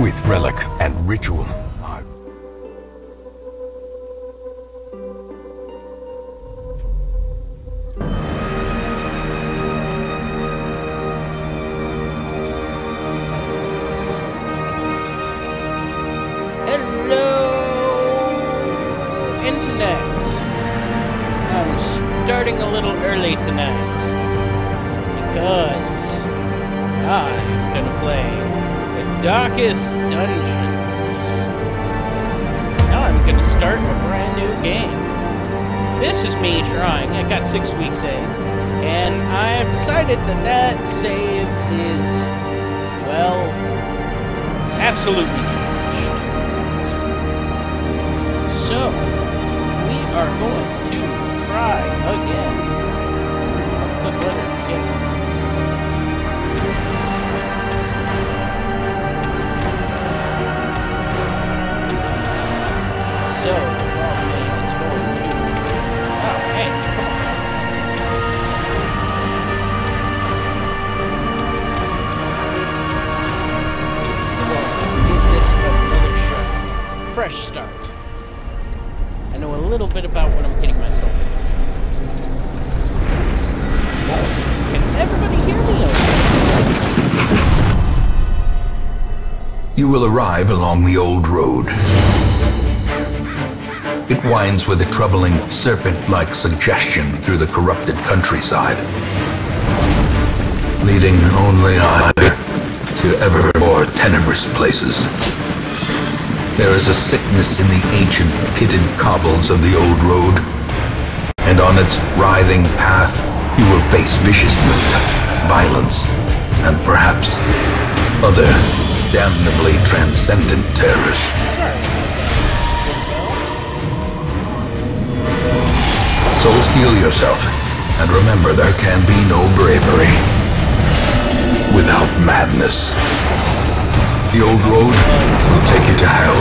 With relic and ritual, arrive along the old road. It winds with a troubling serpent-like suggestion through the corrupted countryside, leading only either to ever more tenebrous places. There is a sickness in the ancient pitted cobbles of the old road, and on its writhing path you will face viciousness, violence, and perhaps other damnably transcendent terrors. So steel yourself, and remember there can be no bravery without madness. The old road will take you to hell,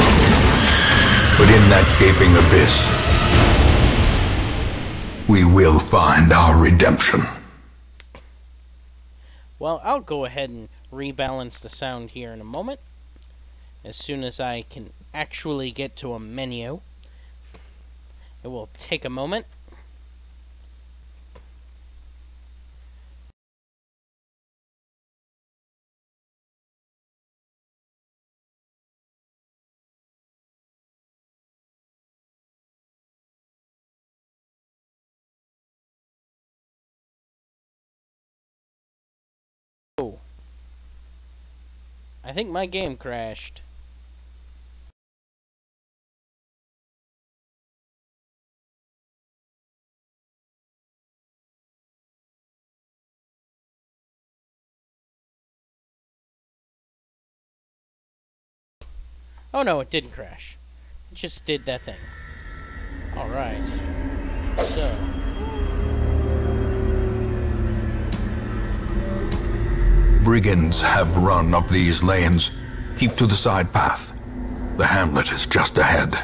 but in that gaping abyss, we will find our redemption. Well, I'll go ahead and rebalance the sound here in a moment. As soon as I can actually get to a menu. It will take a moment. I think my game crashed. Oh no, it didn't crash. It just did that thing. Alright. So. Brigands have run up these lanes. Keep to the side path. The hamlet is just ahead.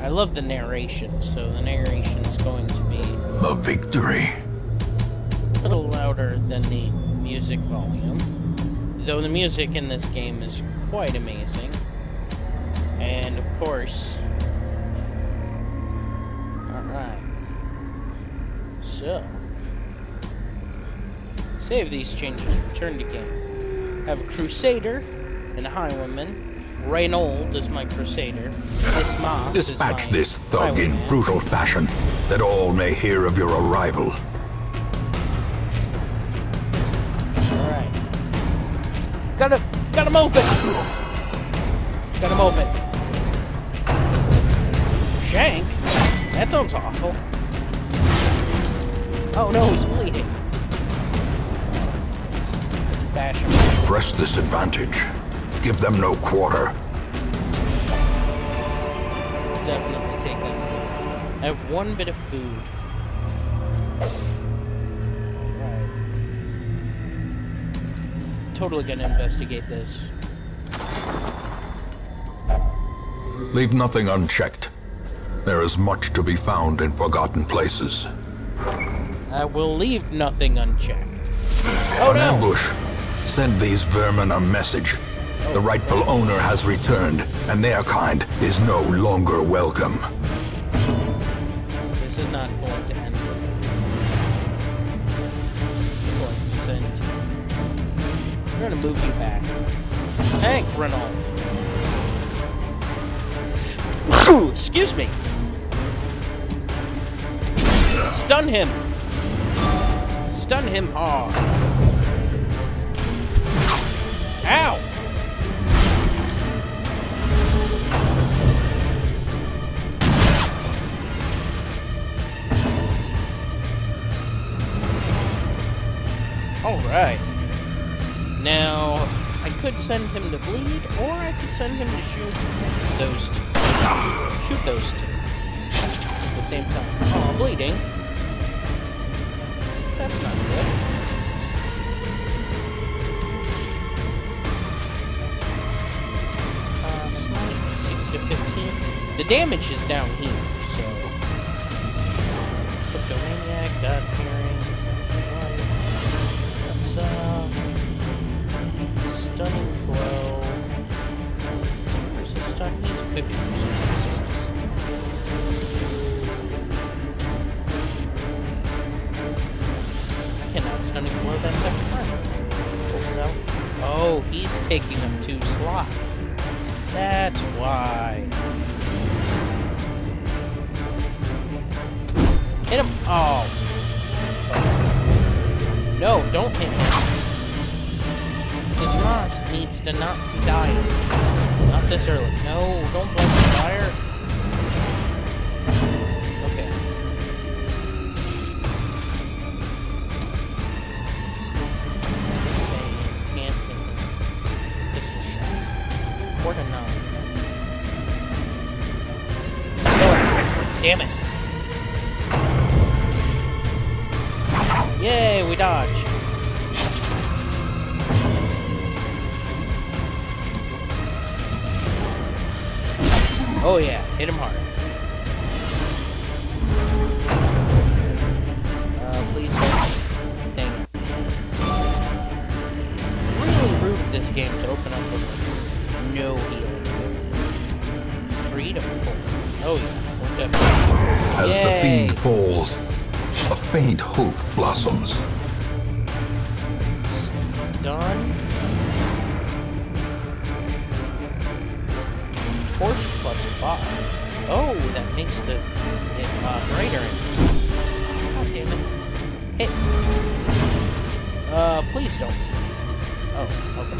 I love the narration, so the narration is going to be A victory. a little louder than the music volume. Though the music in this game is quite amazing. And of course. Alright. So. Save these changes, return to game. have a Crusader and a Highwayman. Reynauld is my Crusader. Dismas is Dispatch this thug in brutal fashion, that all may hear of your arrival. Alright. Got him! Got him open! Got him open. Shank? That sounds awful. Oh no, he's bleeding. Bash. Press this advantage. Give them no quarter. Definitely take that. I have one bit of food. Alright. Totally gonna investigate this. Leave nothing unchecked. There is much to be found in forgotten places. I will leave nothing unchecked. Oh An no! ambush. Send these vermin a message. The rightful owner has returned, and their kind is no longer welcome. This is not going to end. Going to send. We're gonna move you back. Hank Renault. Excuse me. Stun him. Stun him hard. Ow! Alright. Now, I could send him to bleed, or I could send him to shoot those two. Shoot those two. At the same time. Oh, bleeding. That's not good. The damage is down here, Oh yeah. As the fiend falls, a faint hope blossoms. Done. Torch plus five. Oh, that makes the it uh, brighter. God damn it. Hey. Uh, please don't. Oh, okay.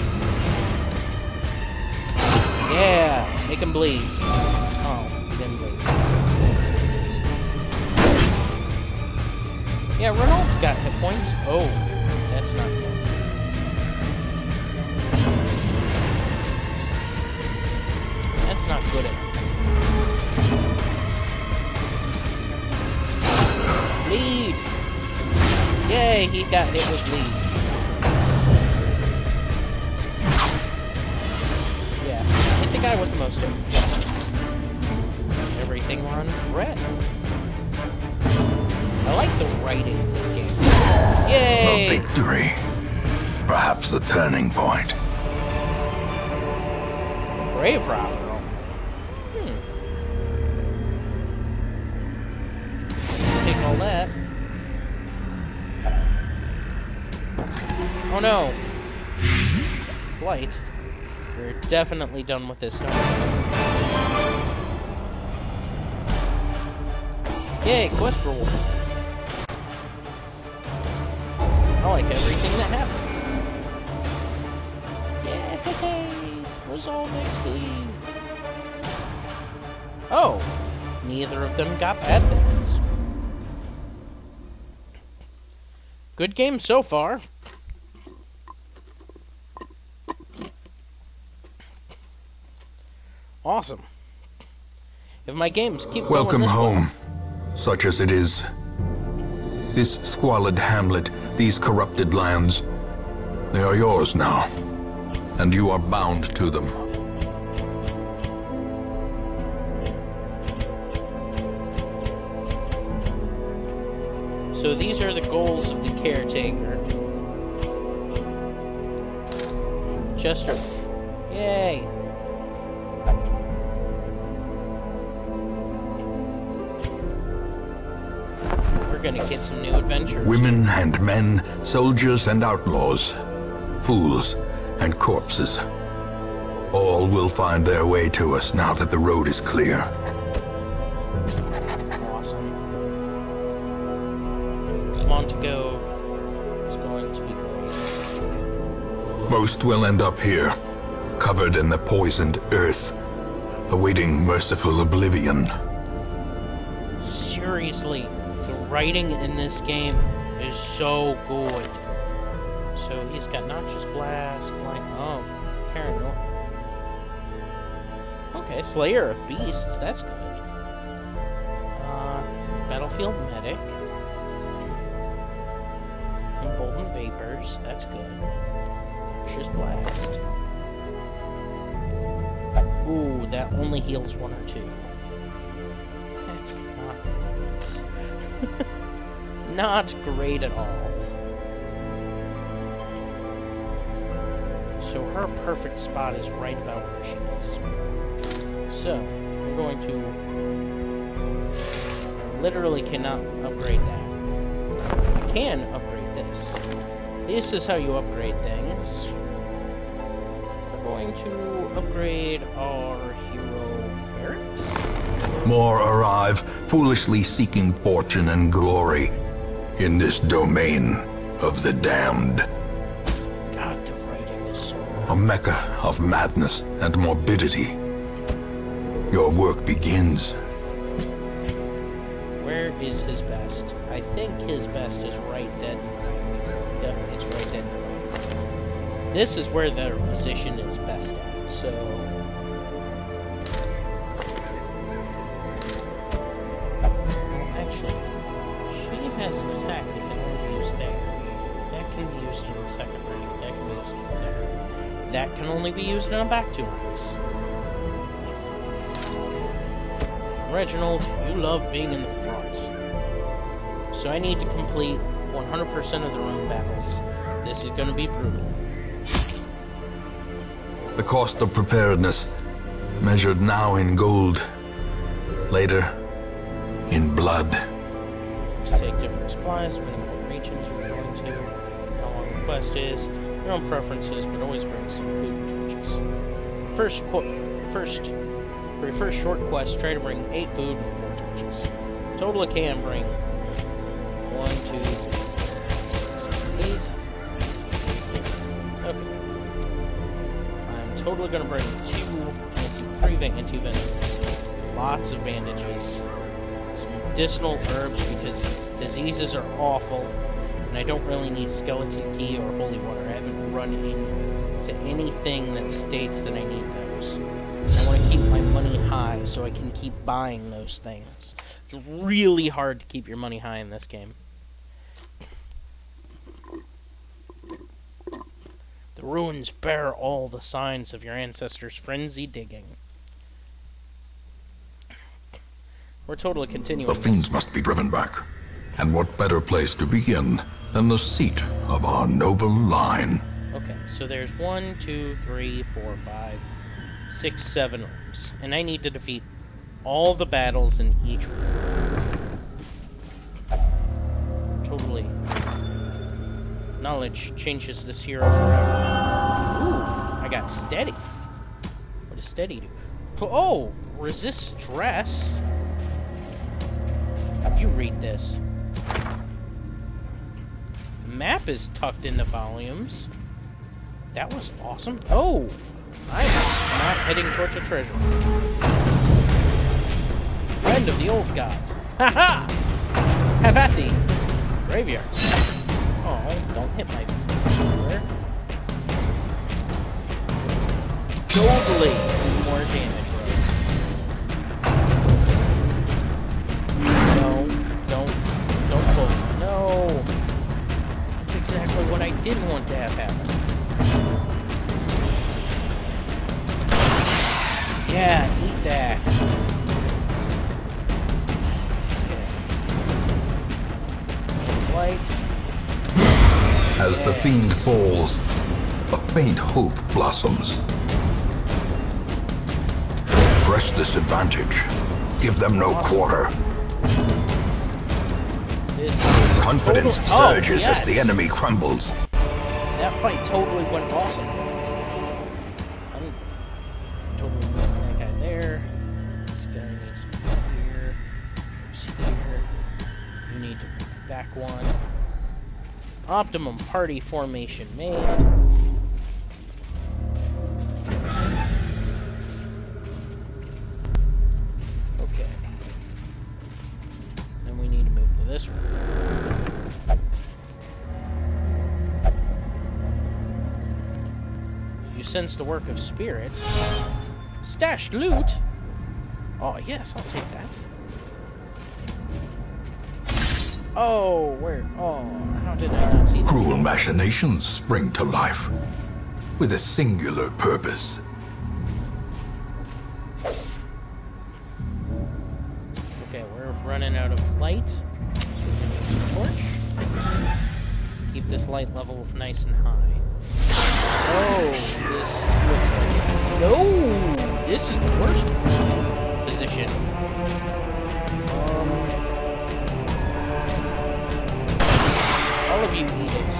Yeah, make him bleed. He. Yeah, Reynauld's got hit points. Oh, that's not good. That's not good. Lead! Yay, he got hit with lead. Yeah, hit the guy with the most hit. Red. I like the writing in this game. A victory. Perhaps the turning point. Brave Robber. Hmm. Take all that. Oh no. Blight. We're definitely done with this, don't Yay, quest reward. I like everything that happens. Yay! Resolve XP. Oh, neither of them got bad things. Good game so far. Awesome. If my games keep going Welcome this way- home, such as it is. This squalid hamlet, these corrupted lands, they are yours now, and you are bound to them. So these are the goals of the caretaker. Chester. Yay! Gonna get some new adventures. Women and men, soldiers and outlaws, fools and corpses. All will find their way to us now that the road is clear. Awesome. Montego is going to be great. Most will end up here, covered in the poisoned earth, awaiting merciful oblivion. Seriously, writing in this game is so good. So he's got not just blast, like oh, paranoid. Okay, Slayer of Beasts, that's good. Uh, Battlefield Medic. Emboldened Vapors, that's good. Just Blast. Ooh, that only heals one or two. not great at all. So her perfect spot is right about where she is. So, we're going to... Literally cannot upgrade that. I can upgrade this. This is how you upgrade things. We're going to upgrade our hero. More arrive, foolishly seeking fortune and glory in this domain of the damned. God, the so A mecca of madness and morbidity. Your work begins. Where is his best? I think his best is right dead. Yep, it's right dead. This is where their position is best at, so... be used in a back two ranks. Reginald, you love being in the front. So I need to complete 100% of the room battles. This is going to be brutal. The cost of preparedness, measured now in gold, later in blood. Just take different supplies, on regions you're going to, how long the quest is, your own preferences, but always bring some food and torches. First, first, for your first short quest, try to bring 8 food and 4 torches. Total I can bring 1, 2, 8. Okay. I'm totally gonna bring 2 anti 3 anti venom. Lots of bandages some medicinal herbs because diseases are awful, and I don't really need skeleton key or holy water. I haven't run into anything that states that I need those. I want to keep my money high so I can keep buying those things. It's really hard to keep your money high in this game. The ruins bear all the signs of your ancestors' frenzy digging. We're totally continuing. The fiends must be driven back. And what better place to begin than the seat of our noble line? So there's one, two, three, four, five, six, seven rooms. And I need to defeat all the battles in each room. Totally. Knowledge changes this hero forever. Ooh, I got steady. What does steady do? Oh, resist stress. You read this. Map is tucked in the volumes. That was awesome. Oh, I am not heading towards a treasure. Friend of the old gods. Ha ha! Have at thee. Graveyards. Oh, don't hit my. Totally more damage. No, don't, don't pull. No. That's exactly what I didn't want to have happen. Yeah, eat that. Okay. Light. As the fiend falls, a faint hope blossoms. Press this advantage. Give them no quarter. Confidence total... surges oh, yes. as the enemy crumbles. That fight totally went awesome. Optimum party formation made. Okay. Then we need to move to this room. You sense the work of spirits. Stashed loot? Oh, yes, I'll take that. Oh, where? Oh, how did I not see that? Cruel machinations spring to life with a singular purpose. Okay, we're running out of light. Torch. Keep this light level nice and high. Oh, this looks like... No! This is the worst position. Of you eat it.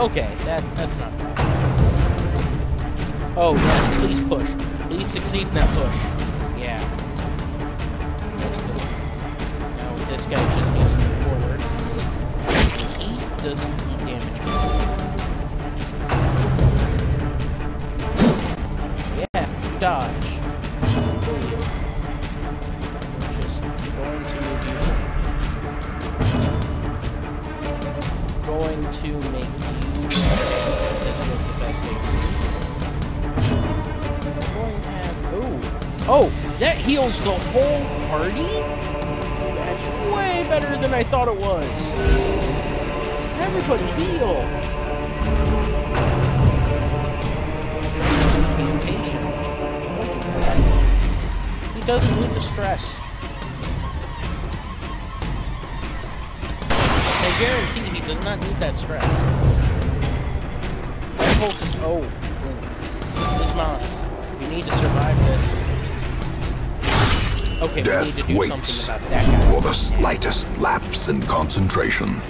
Okay, that that's not bad. Oh, yes, please push. Please succeed in that push. Yeah. That's good. Now this guy just needs forward. He doesn't the whole party. That's way better than I thought it was. Everybody heal. Death we need to do waits something about that guy. For the slightest lapse in concentration.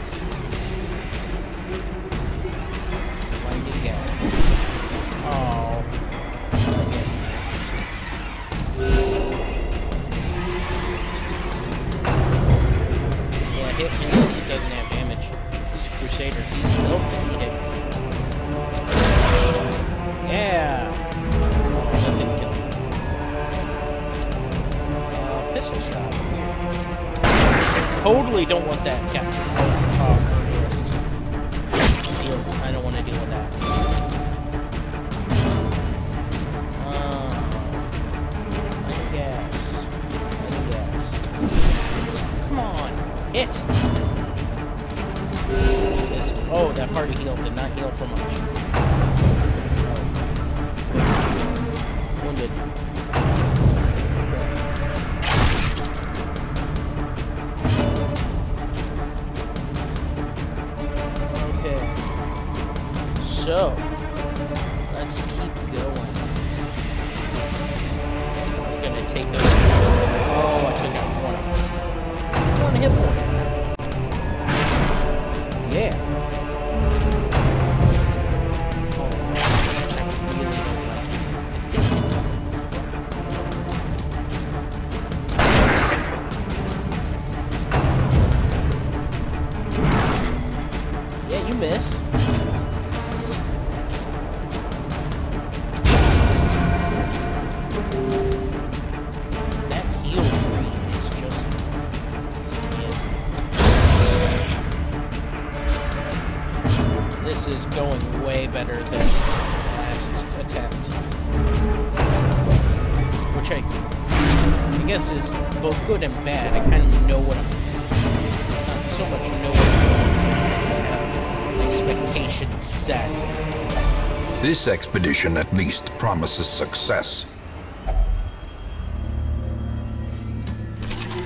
This expedition at least promises success.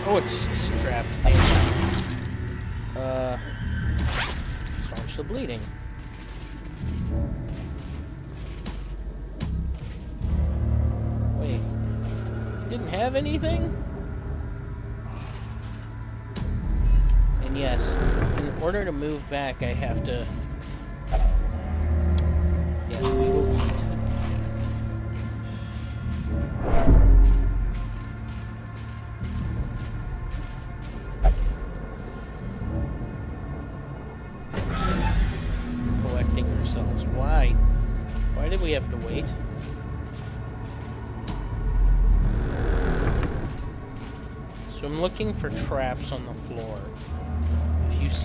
Oh, it's, it's trapped. Uh, stop the bleeding. Wait, didn't have anything? And yes, in order to move back, I have to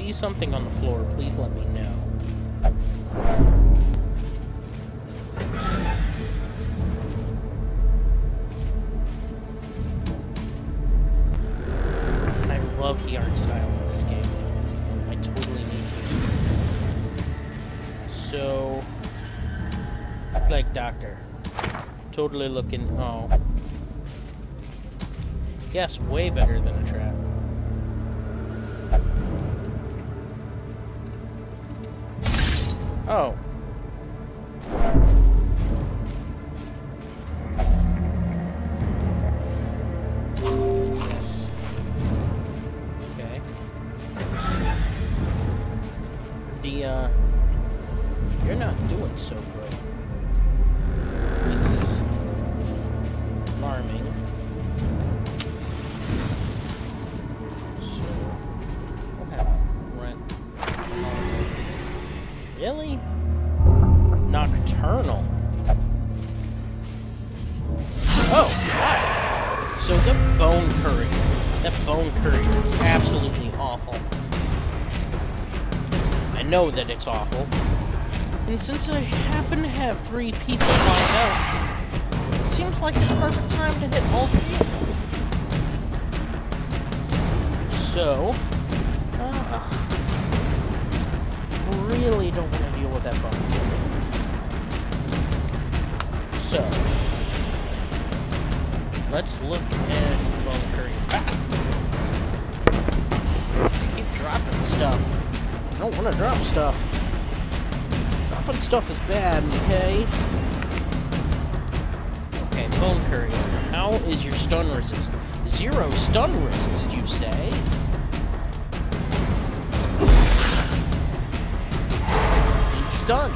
see something on the floor, please let me know. I love the art style of this game. I totally need to. So... Like Doctor. Totally looking... Oh. Yes, way better than a trap. Oh. zero stun resist, you say? He's stunned.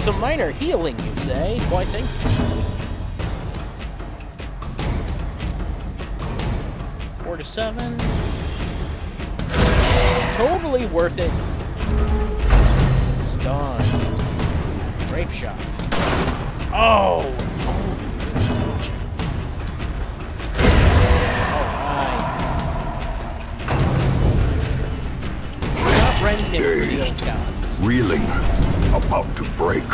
Some minor healing, you say? Oh, Why, thank you. Four to seven. Totally worth it. Stunned. Grape shot. Oh! Dazed, reeling, about to break.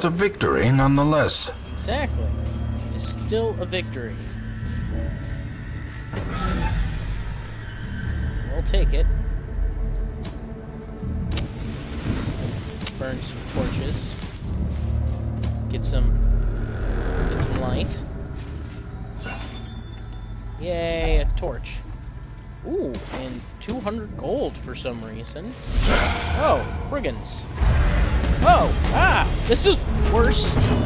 but a victory nonetheless. Exactly. It's still a victory. We'll take it. Burn some torches. Get some get some light. Yay, a torch. Ooh, and 200 gold for some reason. Oh, brigands. Oh, ah, this is worse.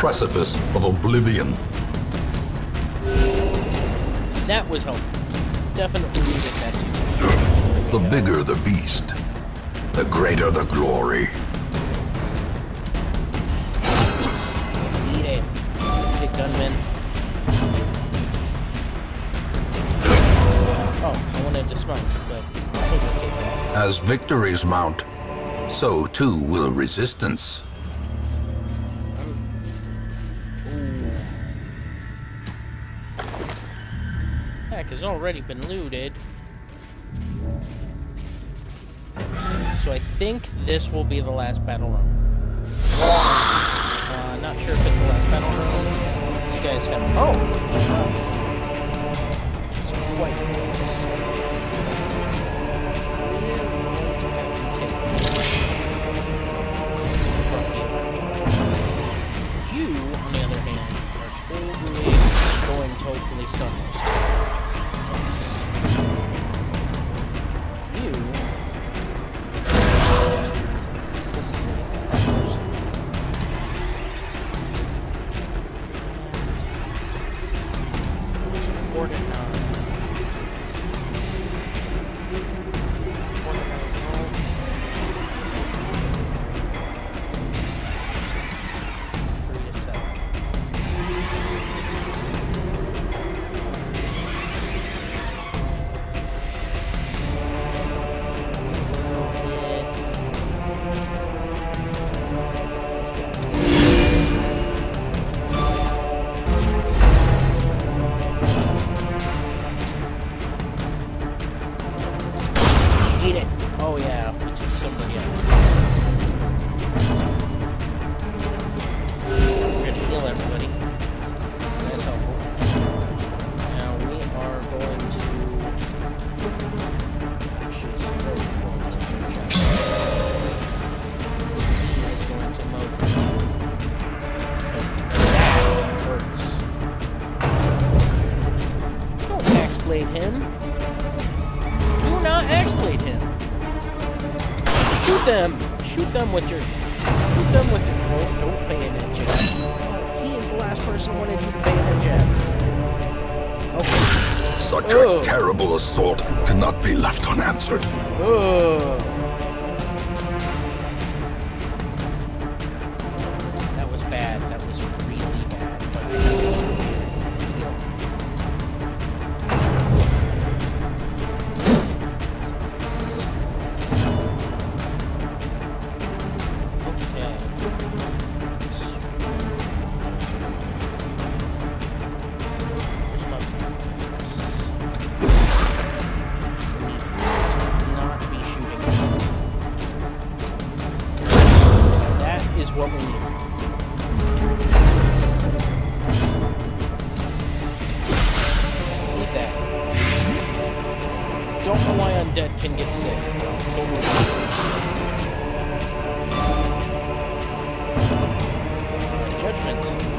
precipice of oblivion. That was helpful. Definitely needed that. The bigger the beast, the greater the glory. Oh, I wanted to smoke, but I'm wanted to take but As victories mount, so too will resistance. already been looted. So I think this will be the last battle room. Uh, not sure if it's the last battle room. These guys have... Oh! It's quite... can get sick. Judgment.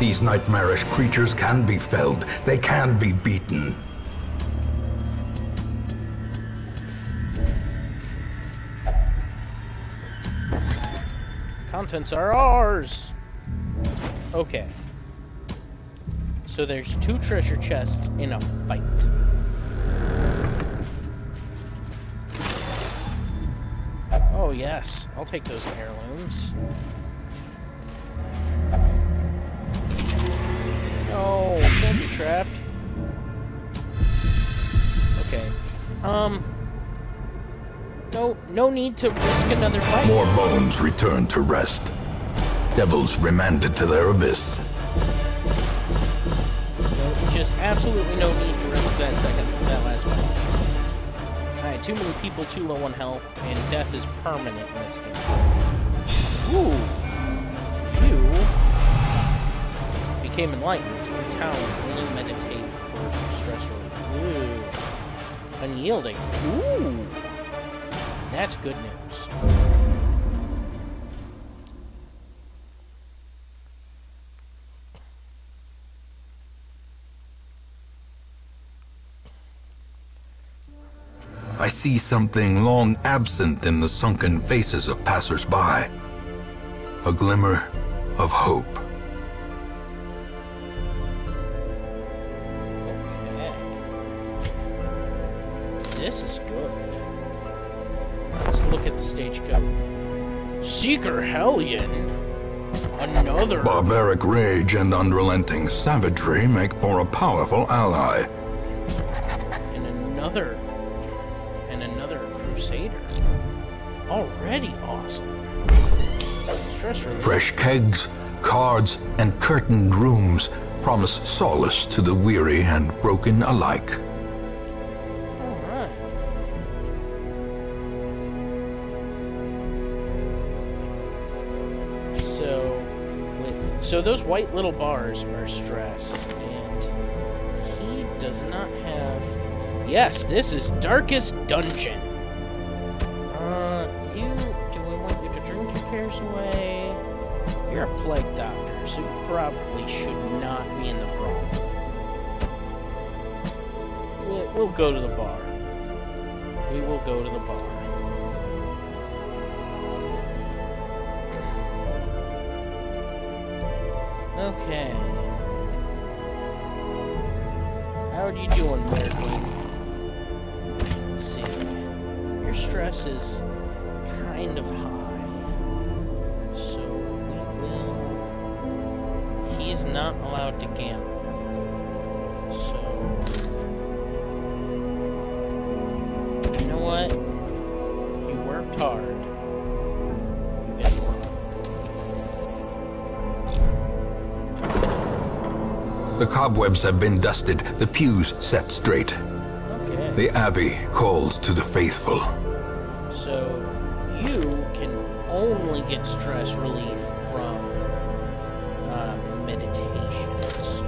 These nightmarish creatures can be felled. They can be beaten. Contents are ours! Okay. So there's two treasure chests in a fight. Oh yes, I'll take those heirlooms. No, don't be trapped. Okay. Um. No, no need to risk another fight. More bones returned to rest. Devils remanded to their abyss. Absolutely no need to risk that second, that last fight. Alright, too many people, too low on health, and death is permanent in this game. Ooh. You became enlightened. In town, only meditate for stress relief. Ooh. Unyielding. Ooh. That's good news. See something long absent in the sunken faces of passers-by. A glimmer of hope. Okay. This is good. Let's look at the stage stagecoach. Seeker Hellion? Another. Barbaric rage and unrelenting savagery make for a powerful ally. And another. Crusader. Already awesome. Fresh kegs, cards, and curtained rooms promise solace to the weary and broken alike. So, so those white little bars are stress, and he does not have. Yes, this is darkest dungeon. Drink your? You're a plague doctor, so you probably should not be in the wrong. We'll, we'll go to the bar. We will go to the bar. Okay. How are you doing, Merkin? Let's see. Your stress is kind of high. Not allowed to gamble. So... You know what? You worked hard. You get one. The cobwebs have been dusted, the pews set straight. Okay. The abbey calls to the faithful. So you can only get stress relief from meditations.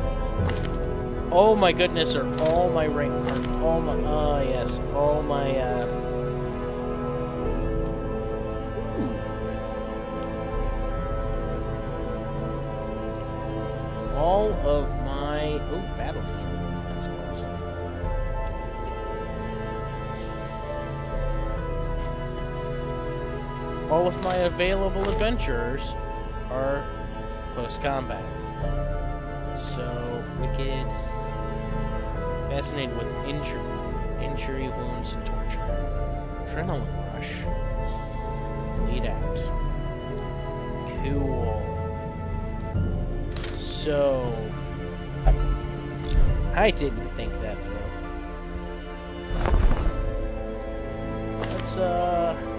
Oh my goodness! Are all my ring? Are all my? Ah yes, all my. Uh, ooh. all of my. Oh, battlefield. That's awesome. all of my available adventurers are close combat. So, wicked, fascinated with injury, injury, wounds, and torture. Adrenaline rush. Lead out. Cool. So, I didn't think that through. Let's, uh...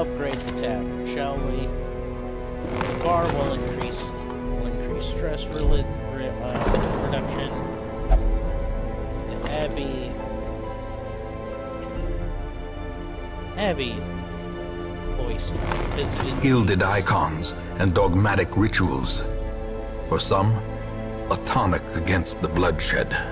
upgrade the tavern, shall we? The bar will increase will increase stress reli- re- uh, reduction. The abbey abbey Gilded icons and dogmatic rituals. For some, a tonic against the bloodshed.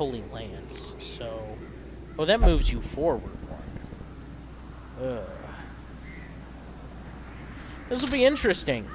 Holy lance, so. Oh, that moves you forward one. This will be interesting.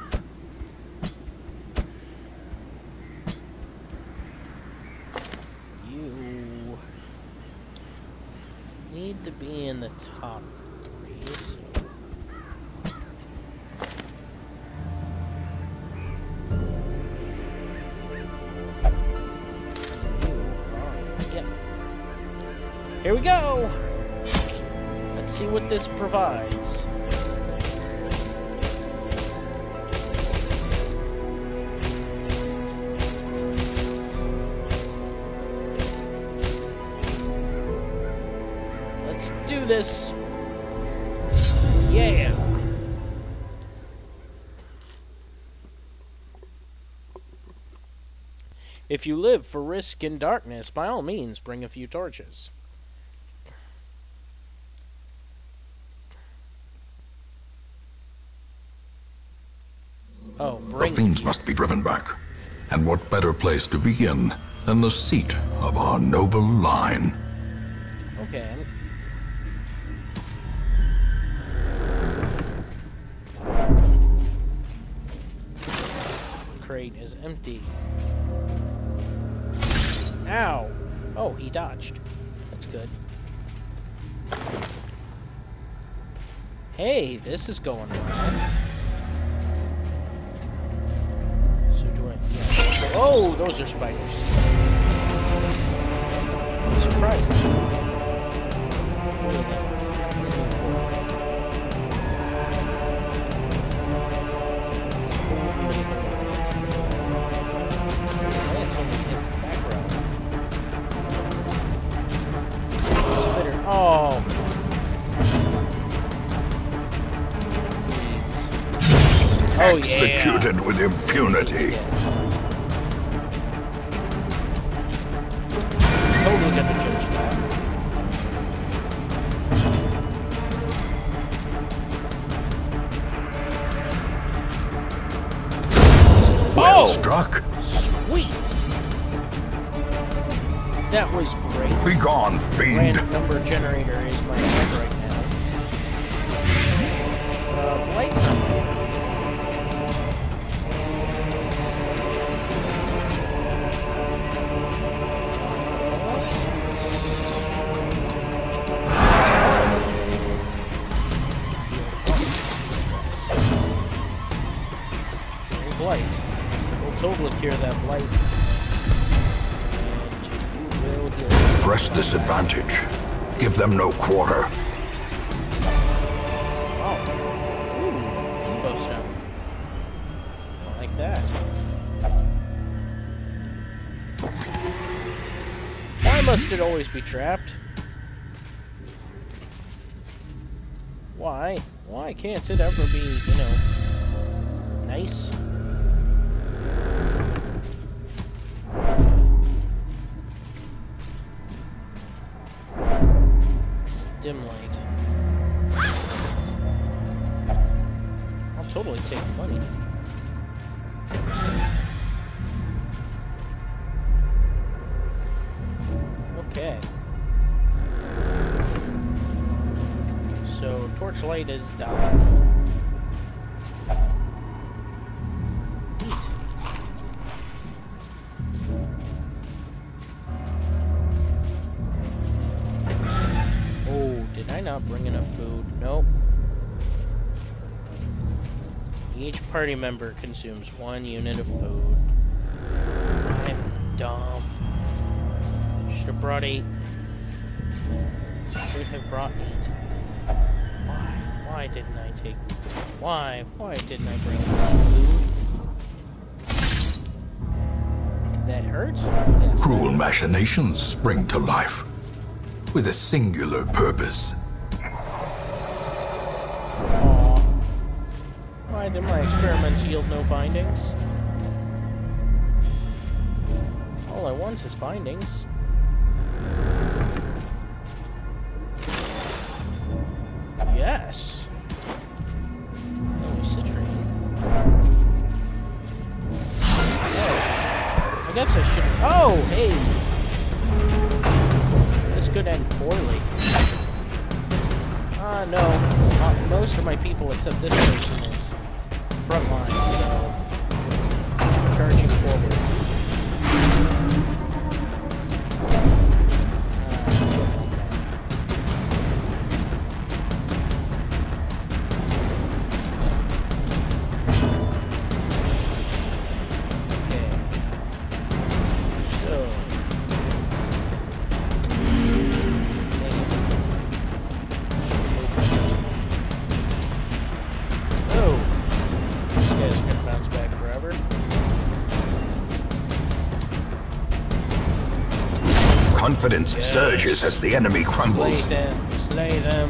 If you live for risk and darkness, by all means, bring a few torches. Oh, The fiends must be driven back. And what better place to begin than the seat of our noble line? Okay. Crate is empty. Ow! Oh, he dodged. That's good. Hey, this is going well. So do I? Yeah. Oh, those are spiders. I'm surprised. Oh yeah. Executed with impunity. Be trapped? Why? Why can't it ever be, party member consumes one unit of food. I'm dumb. Should have brought eight. Should have brought eight. Why? Why didn't I take? Why? Why didn't I bring food? That hurts. Cruel machinations spring to life with a singular purpose. Did my experiments yield no findings? All I want is findings. Yes. Oh, citrine. Oh. I guess I should. Oh, hey. This could end poorly. Uh, no. Uh, most of my people, except this person, is frontline, so... Charging forward. Confidence surges as the enemy Slay crumbles. them! Slay them!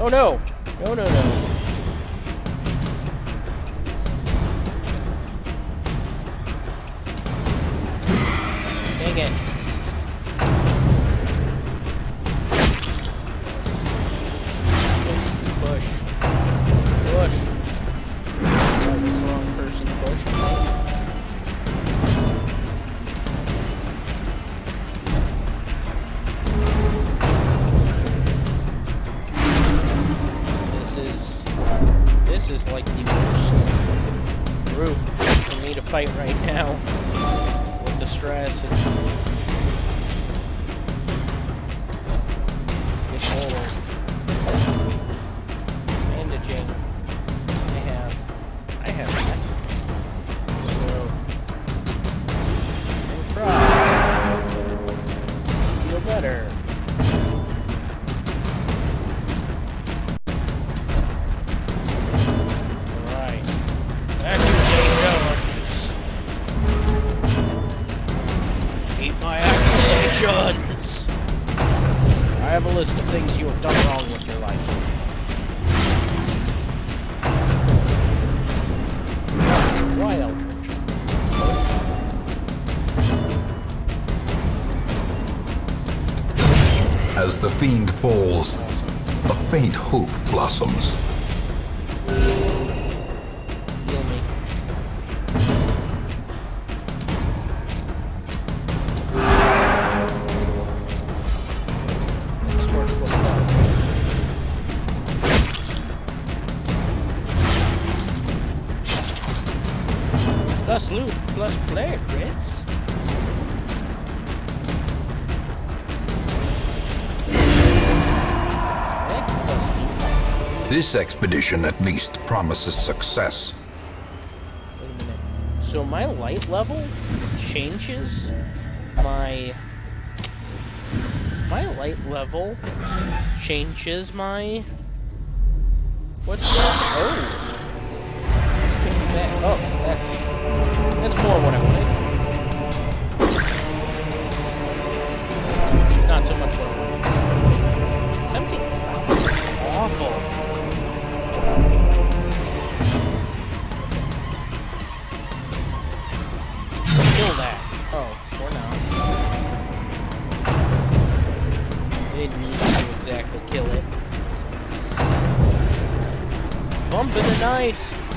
Oh no! No, no, no. Faint hope blossoms. This expedition at least promises success. Wait a minute. So my light level changes my my light level changes my in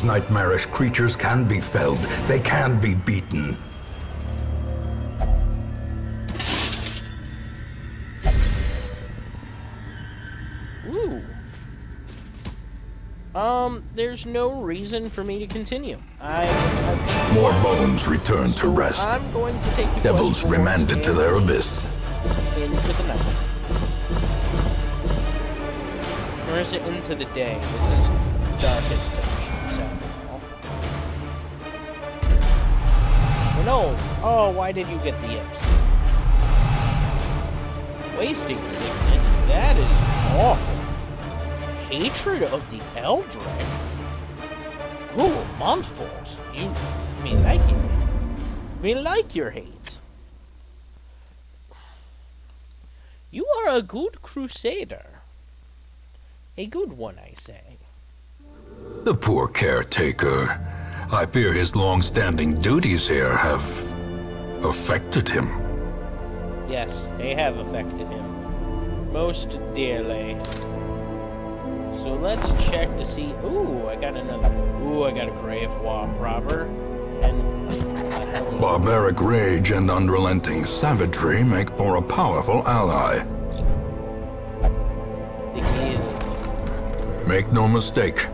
These nightmarish creatures can be felled. They can be beaten. Ooh. Um, there's no reason for me to continue. I, I More bones return to rest. I'm going to take you Devils remanded to their abyss. into the night. Or is it into the day? This is Oh, why did you get the yips? Wasting sickness? That is awful. Hatred of the Eldred? Ooh, Montfort. You me like it. Me like your hate. You are a good crusader. A good one, I say. The poor caretaker. I fear his long-standing duties here have affected him. Yes, they have affected him. Most dearly. So let's check to see. Ooh, I got another. Ooh, I got a grave robber. And Barbaric rage and unrelenting savagery make for a powerful ally. Make no mistake,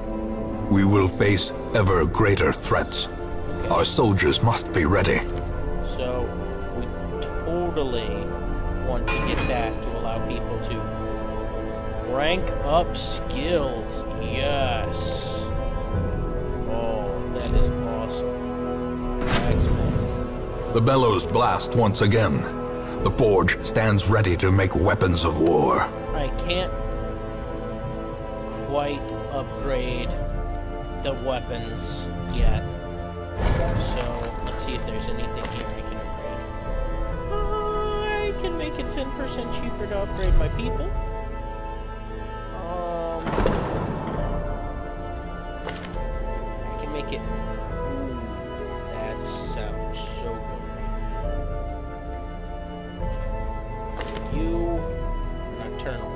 we will face ever greater threats. Okay. Our soldiers must be ready. Totally want to get that to allow people to rank up skills. Yes. Oh, that is awesome. Blacksmith. The bellows blast once again. The forge stands ready to make weapons of war. I can't quite upgrade the weapons yet. So let's see if there's anything here make it 10% cheaper to upgrade my people. Um, I can make it. Ooh, that sounds so good right now. You nocturnal.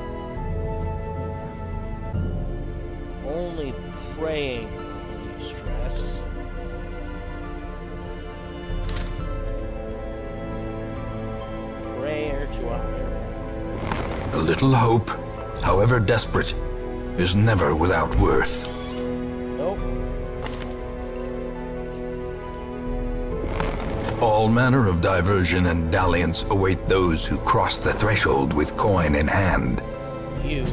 Only praying relieves stress. Prayer to a. A little hope, however desperate, is never without worth. Nope. All manner of diversion and dalliance await those who cross the threshold with coin in hand. You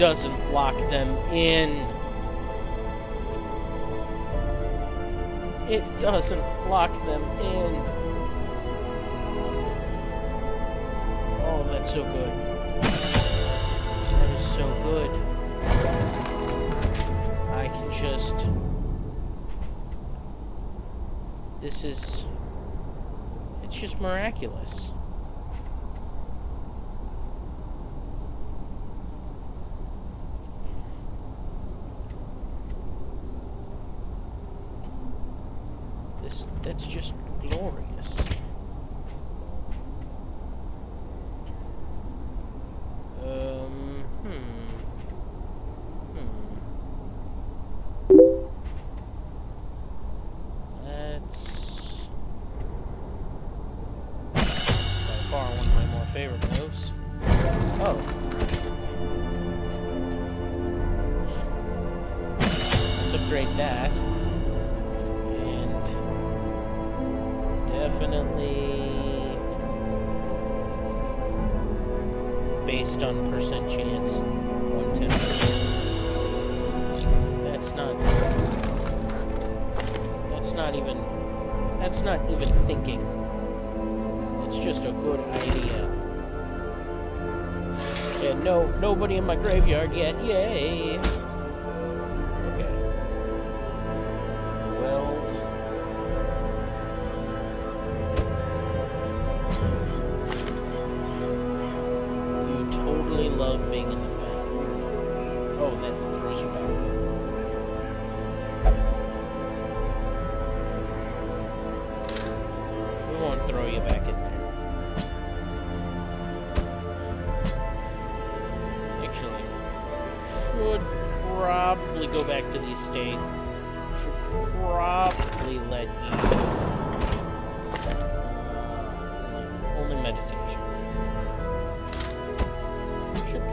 does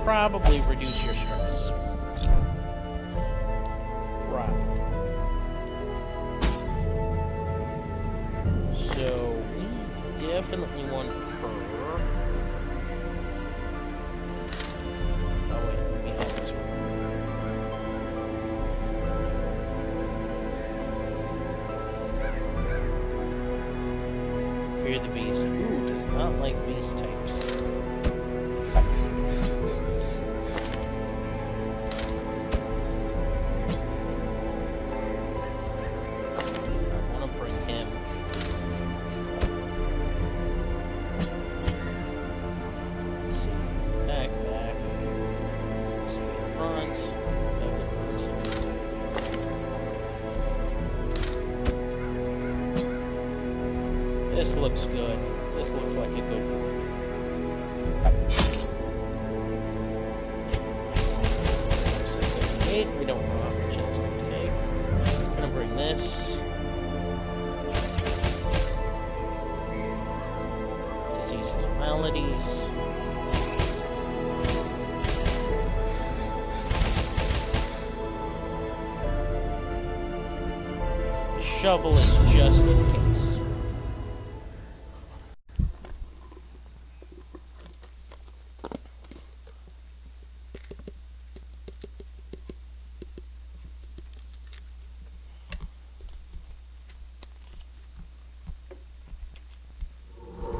probably reduce your stress. shovel is just in case.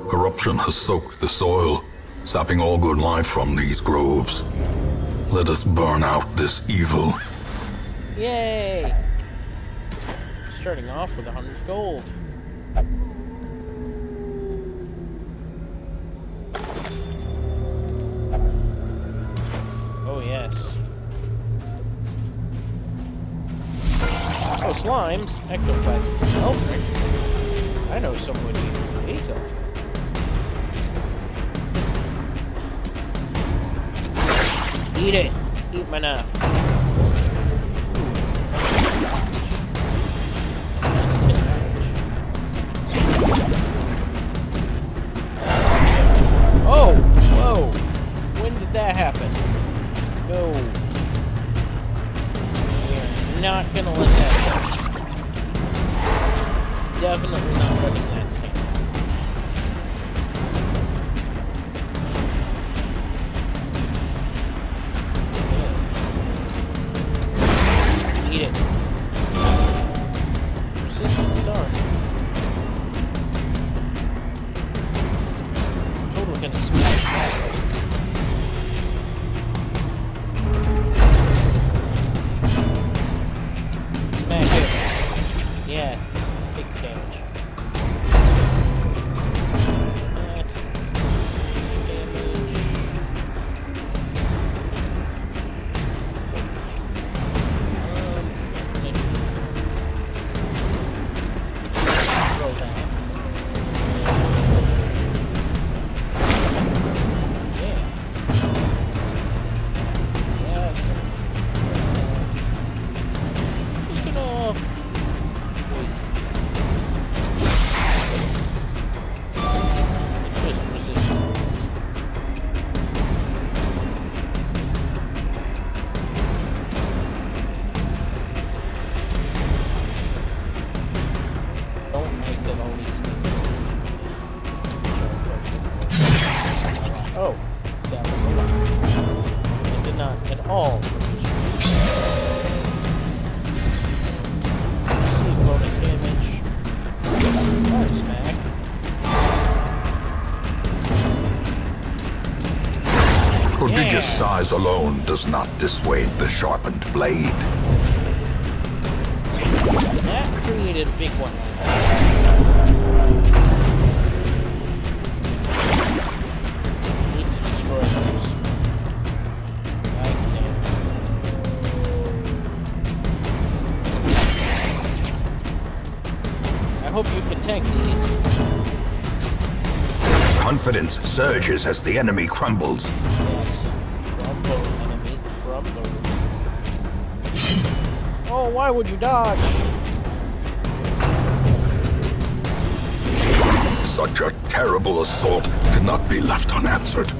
Corruption has soaked the soil, sapping all good life from these groves. Let us burn out this evil. Yay! starting off with 100 gold. Oh, yes. Oh, slimes. Ectoplasm. Oh, I know someone who hates them. Eat it. Eat my knife. prodigious size alone does not dissuade the sharpened blade. That created a big one. I hope you can tank these. Confidence surges as the enemy crumbles. why would you dodge? Such a terrible assault cannot be left unanswered.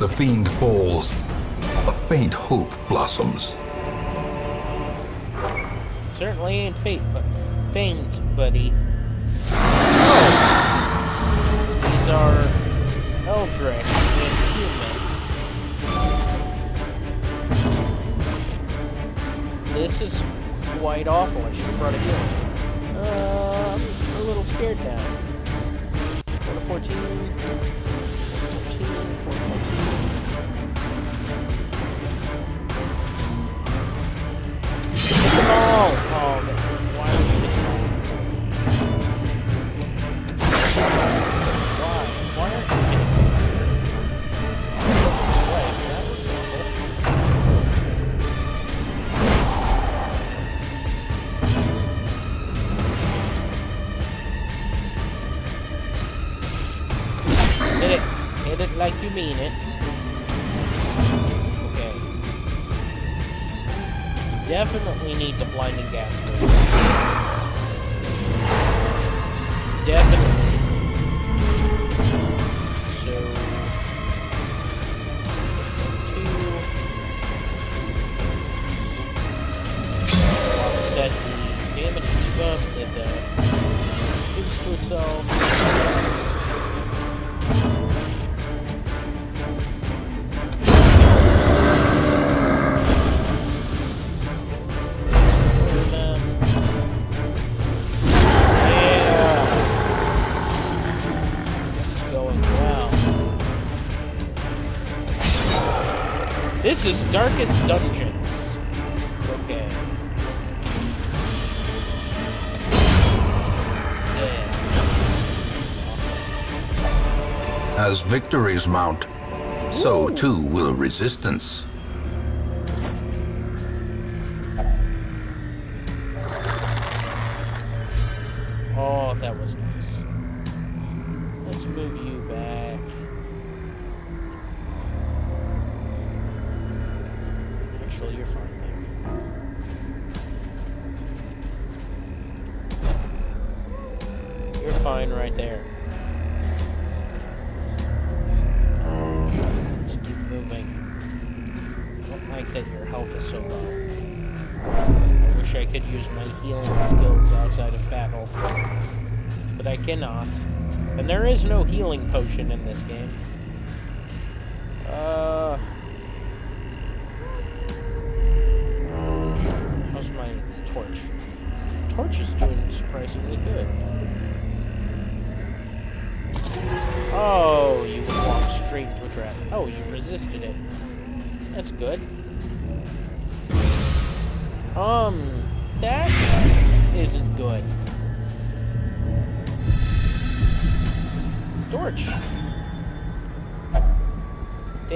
The fiend falls, a faint hope blossoms. Certainly ain't fate, but faint, buddy. Oh! These are Eldritch and human. This is quite awful. I should have brought a healing. Uh, I'm a little scared now. 4 to 14. 14, This is Darkest Dungeons. Okay. As victories mount, so too will resistance.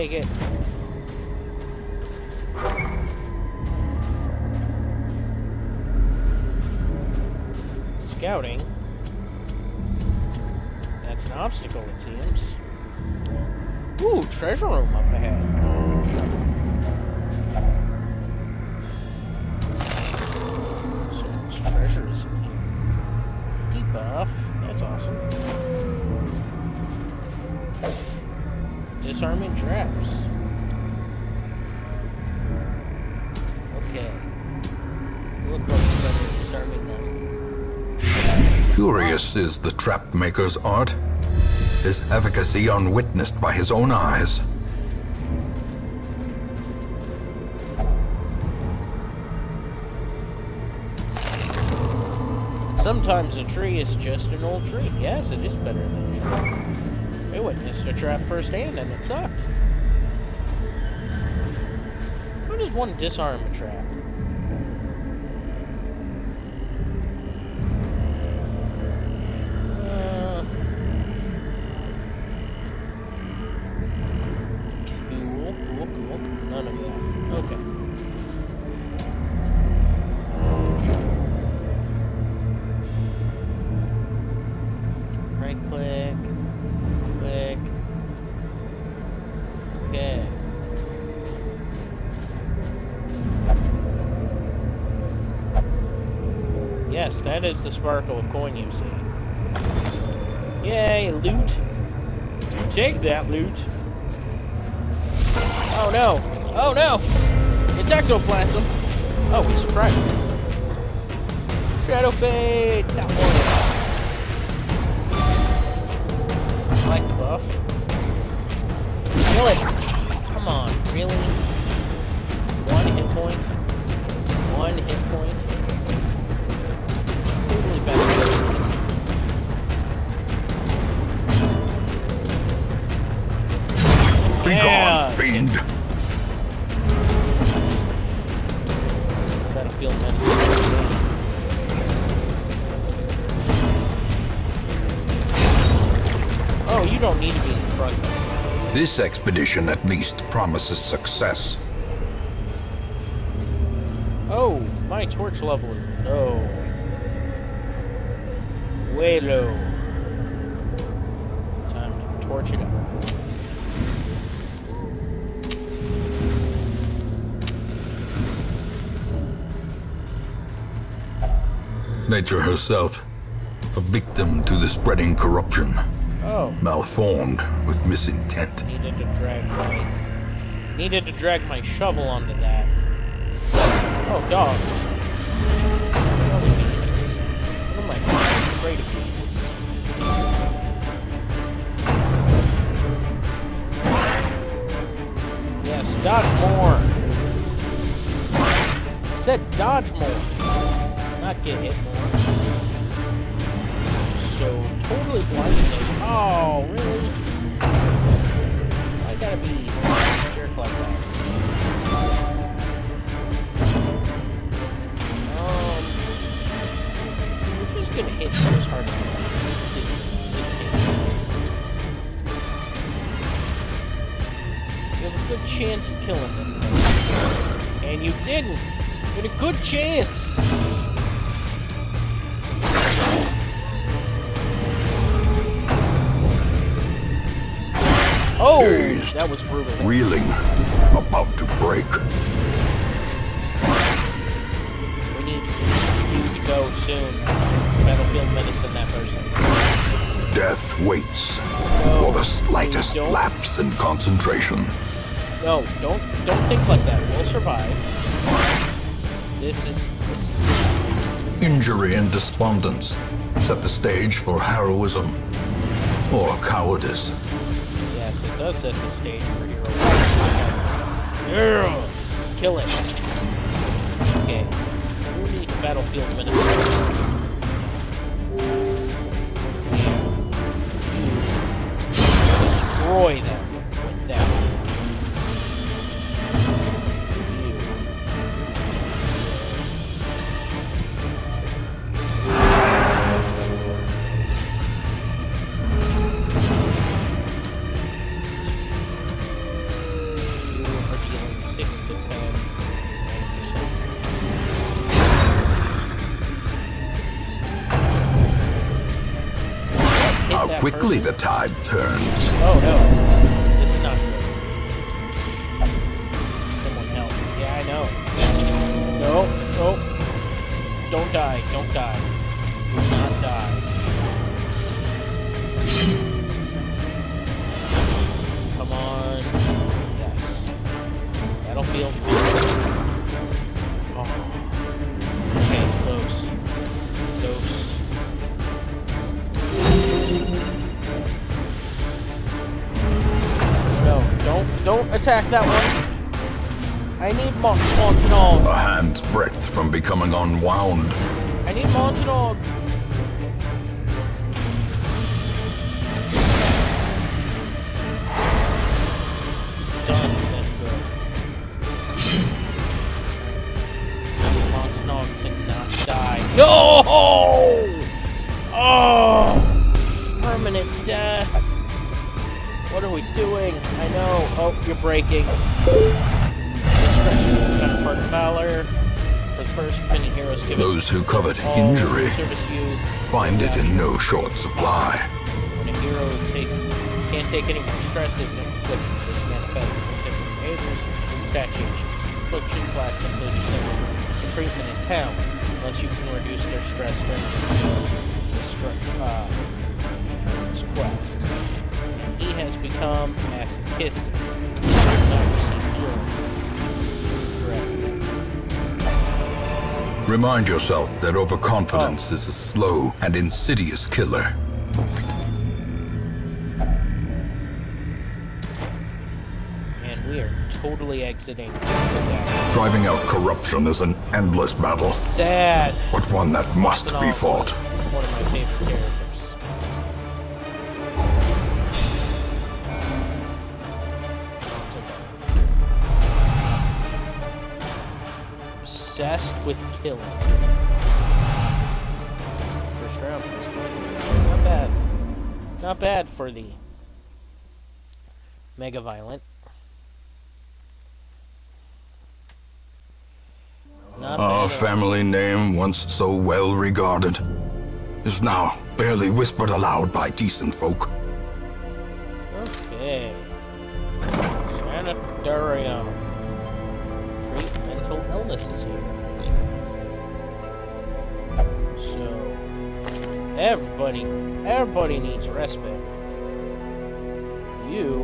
Take it. Scouting. That's an obstacle, it seems. Ooh, treasure room up ahead. So much treasure is in here. Debuff. That's awesome. Disarming traps. Okay. Look like it's better disarming them. Curious is the trap maker's art, his efficacy unwitnessed by his own eyes. Sometimes a tree is just an old tree. Yes, it is better than a tree. Witnessed a trap firsthand and it sucked. How does one disarm that is the sparkle of coin you see. Yay, loot. Take that loot. Oh no! Oh no! It's ectoplasm! Oh, we surprised me. Shadow Fade! That one. Like the buff. Kill it! Come on, really? One hit point? One hit point? Fiend! Oh, you don't need to be in front. This expedition at least promises success. Oh, my torch level is low. Way low. Nature herself, a victim to the spreading corruption, Oh, malformed with misintent. needed to drag my needed to drag my shovel onto that. Oh, dogs. Other beasts. What am I afraid of beasts? Yes, dodge more. I said dodge more, not get hit more. Totally blinded. Oh, really? I gotta be a jerk like that. Um, we're just gonna hit those hard. You have a good chance of killing this thing. And you didn't! You had a good chance! Oh! Dazed. That was brutal. Reeling, about to break. We need you to go soon. Battlefield medicine that person. Death waits No, for the slightest lapse in concentration. No, don't don't think like that. We'll survive. This is this is good. Injury and despondence set the stage for heroism or cowardice. Does set the stage for hero. Yeah! Kill it. Okay. We battlefield medicine. Destroy them attack that one. I need Mon Montanog. A hand's breadth from becoming unwound. Breaking. Discretion is kind part of valor. For the first many heroes given Those who covet injury service you find it in no short supply. when a hero takes can't take any more stress, they can inflict this manifests in different behaviors and stat changes. Afflictions last to December. The treatment in town. unless you can reduce their stress during the uh, quest. And he has become masochistic. Remind yourself that overconfidence oh. is a slow and insidious killer. And we are totally exiting. Driving out corruption is an endless battle. Sad. But one that must be fought. One of my favorite characters. Obsessed with killing. First round, not bad. Not bad for the mega violent. Not Our family name, once so well regarded, is now barely whispered aloud by decent folk. Okay. Sanitarium mental illnesses here. Everybody, everybody needs respite. You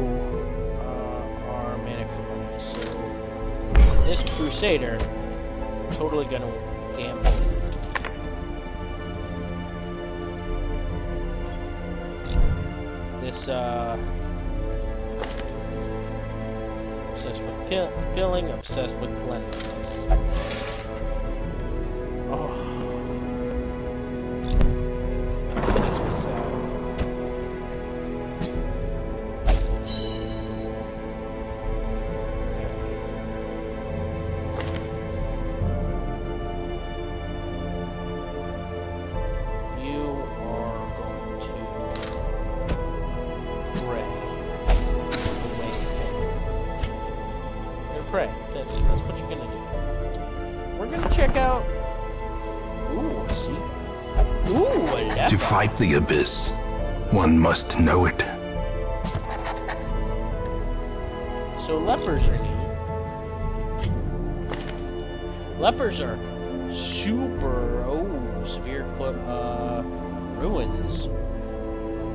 uh, are manic for so this crusader totally gonna gamble. This uh obsessed with kill killing, obsessed with cleanliness. The abyss. One must know it. So lepers are. Lepers are super, oh, severe uh, ruins.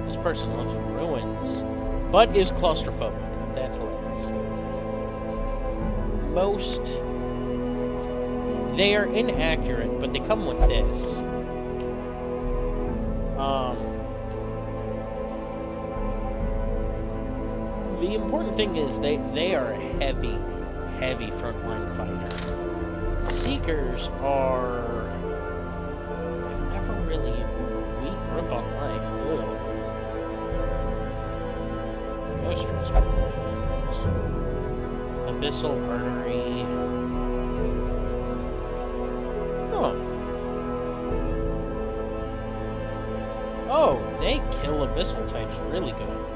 This person loves ruins, but is claustrophobic. That's hilarious. Most, they are inaccurate, but they come with this. Thing is they, they are heavy, heavy frontline fighter. Seekers are never really weak grip on life. Ugh. No stress. Abyssal artery. Oh. Oh, they kill abyssal types really good.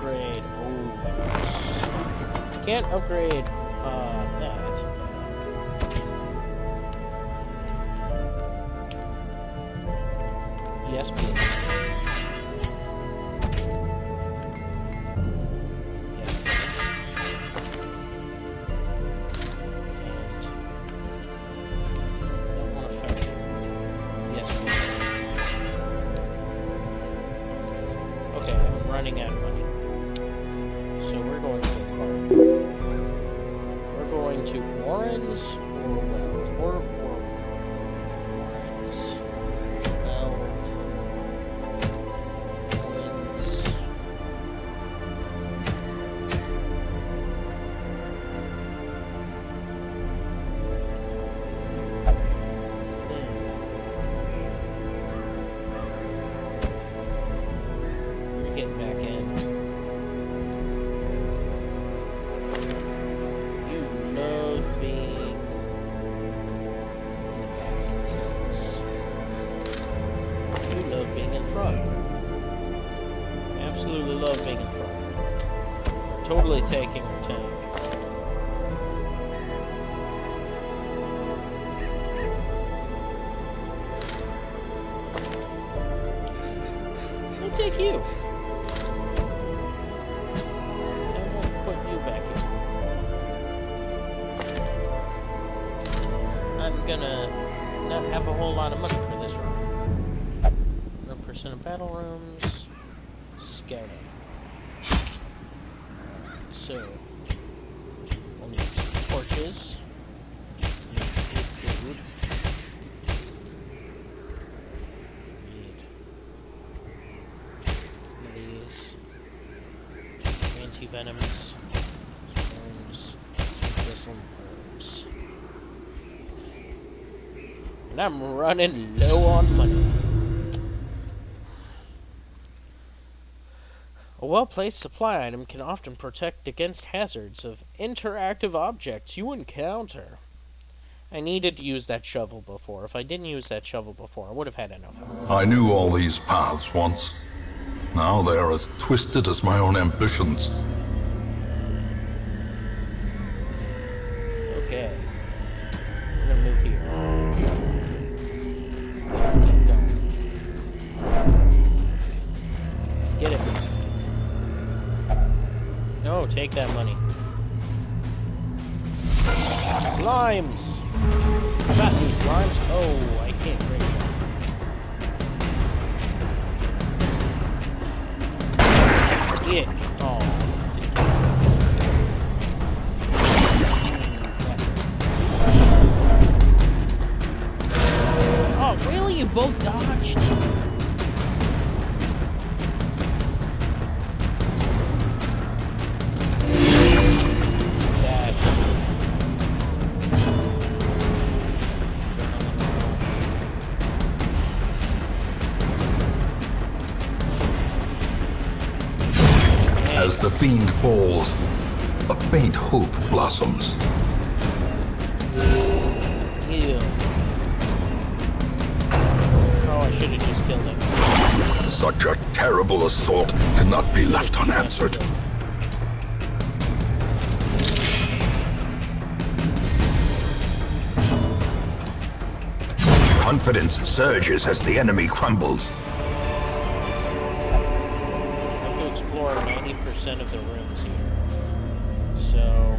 Upgrade? Oh, yes. Can't upgrade uh, that. Yes, please. love being. Totally taking I'm running low on money. A well-placed supply item can often protect against hazards of interactive objects you encounter. I needed to use that shovel before. If I didn't use that shovel before, I would have had enough. I knew all these paths once. Now they are as twisted as my own ambitions. Crumbles. I have to explore 90% of the rooms here. So...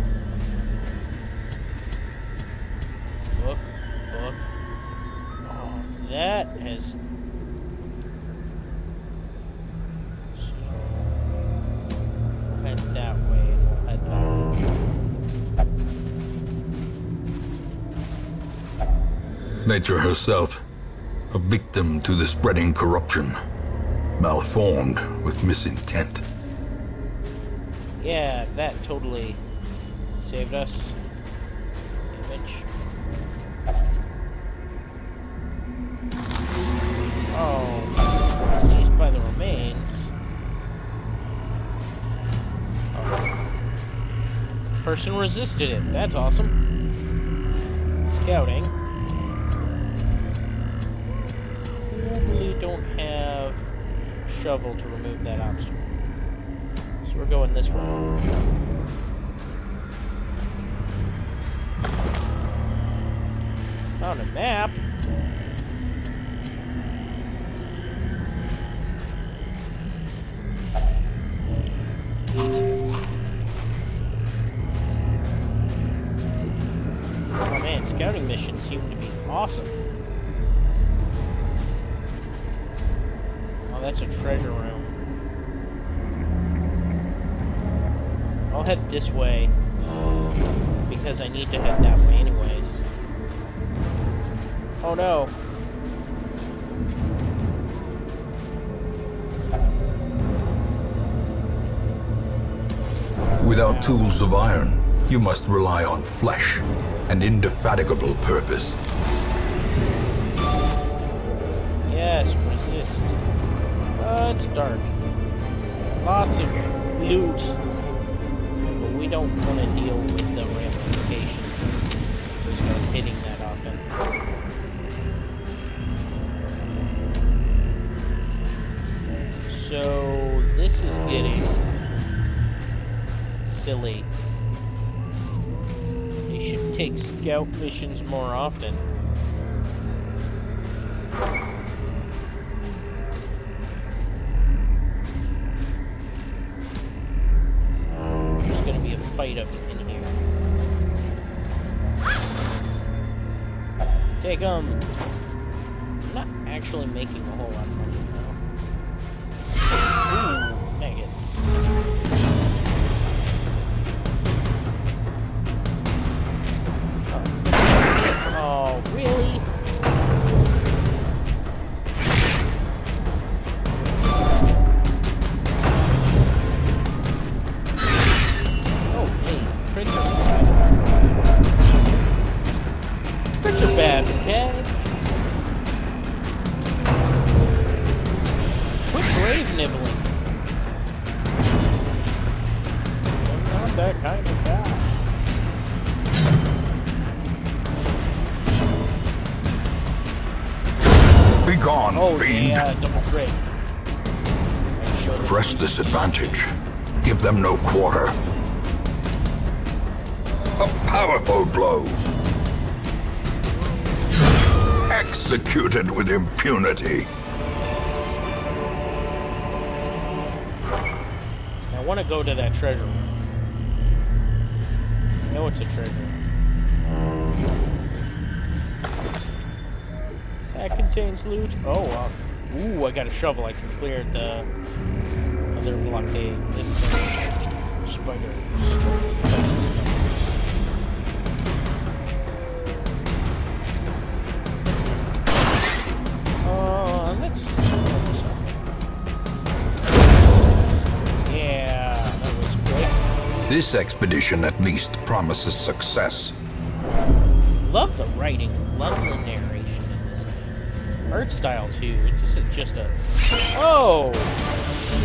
Oh, that has... So... Head that way and we'll head back. Nature herself, a victim to the spreading corruption, malformed with misintent. Yeah, that totally saved us. Image. Oh, diseased by the remains. Oh. Person resisted it. That's awesome. Scouting. Probably don't have shovel to remove that obstacle. So we're going this way. Found a map. Oh man, scouting missions seem to be awesome. That's a treasure room. I'll head this way because I need to head that way anyways. Oh no. Without tools of iron, you must rely on flesh and indefatigable purpose. Yes, resist. Dark. Lots of loot. But we don't want to deal with the ramifications of just us hitting that often. So, this is getting silly. They should take scout missions more often. This Press to this you. advantage. Give them no quarter. A powerful blow. Executed with impunity. I want to go to that treasure room. I know it's a treasure room. That contains loot. Oh, wow. Ooh, I got a shovel. I can clear the blockade. This thing. Spiders. Oh, let's. Yeah, that was quick. This expedition at least promises success. Love the writing, love the narration in this. Art style too. This is just a. Oh,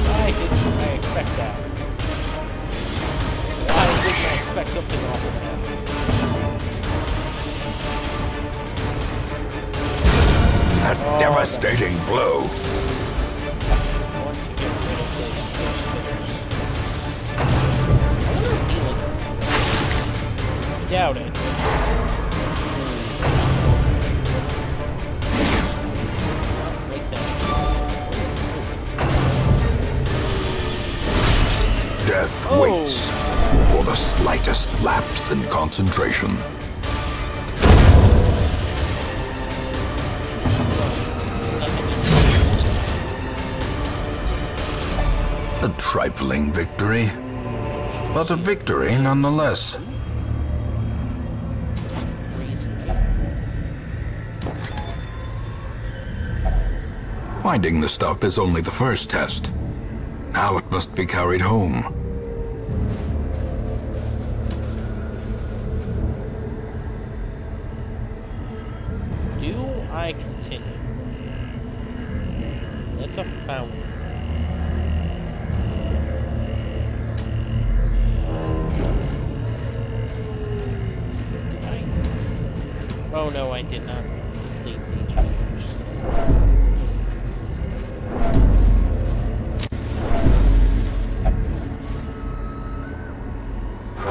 I didn't I expect that. I didn't expect something awful to happen. A devastating blow. I want to get rid of those, those spitters. I wonder if healing. I doubt it. Slightest lapse in concentration. A trifling victory, but a victory nonetheless. Finding the stuff is only the first test. Now it must be carried home. I did not complete the chapters.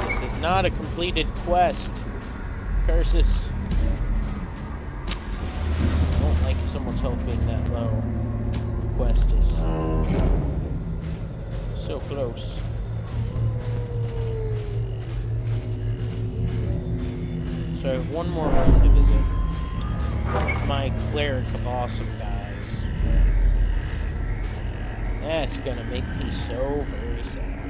This is not a completed quest. Curses. I don't like someone's health being that low. The quest is so close. So I have one more room to visit. My cleric of awesome guys. That's gonna make me so very sad.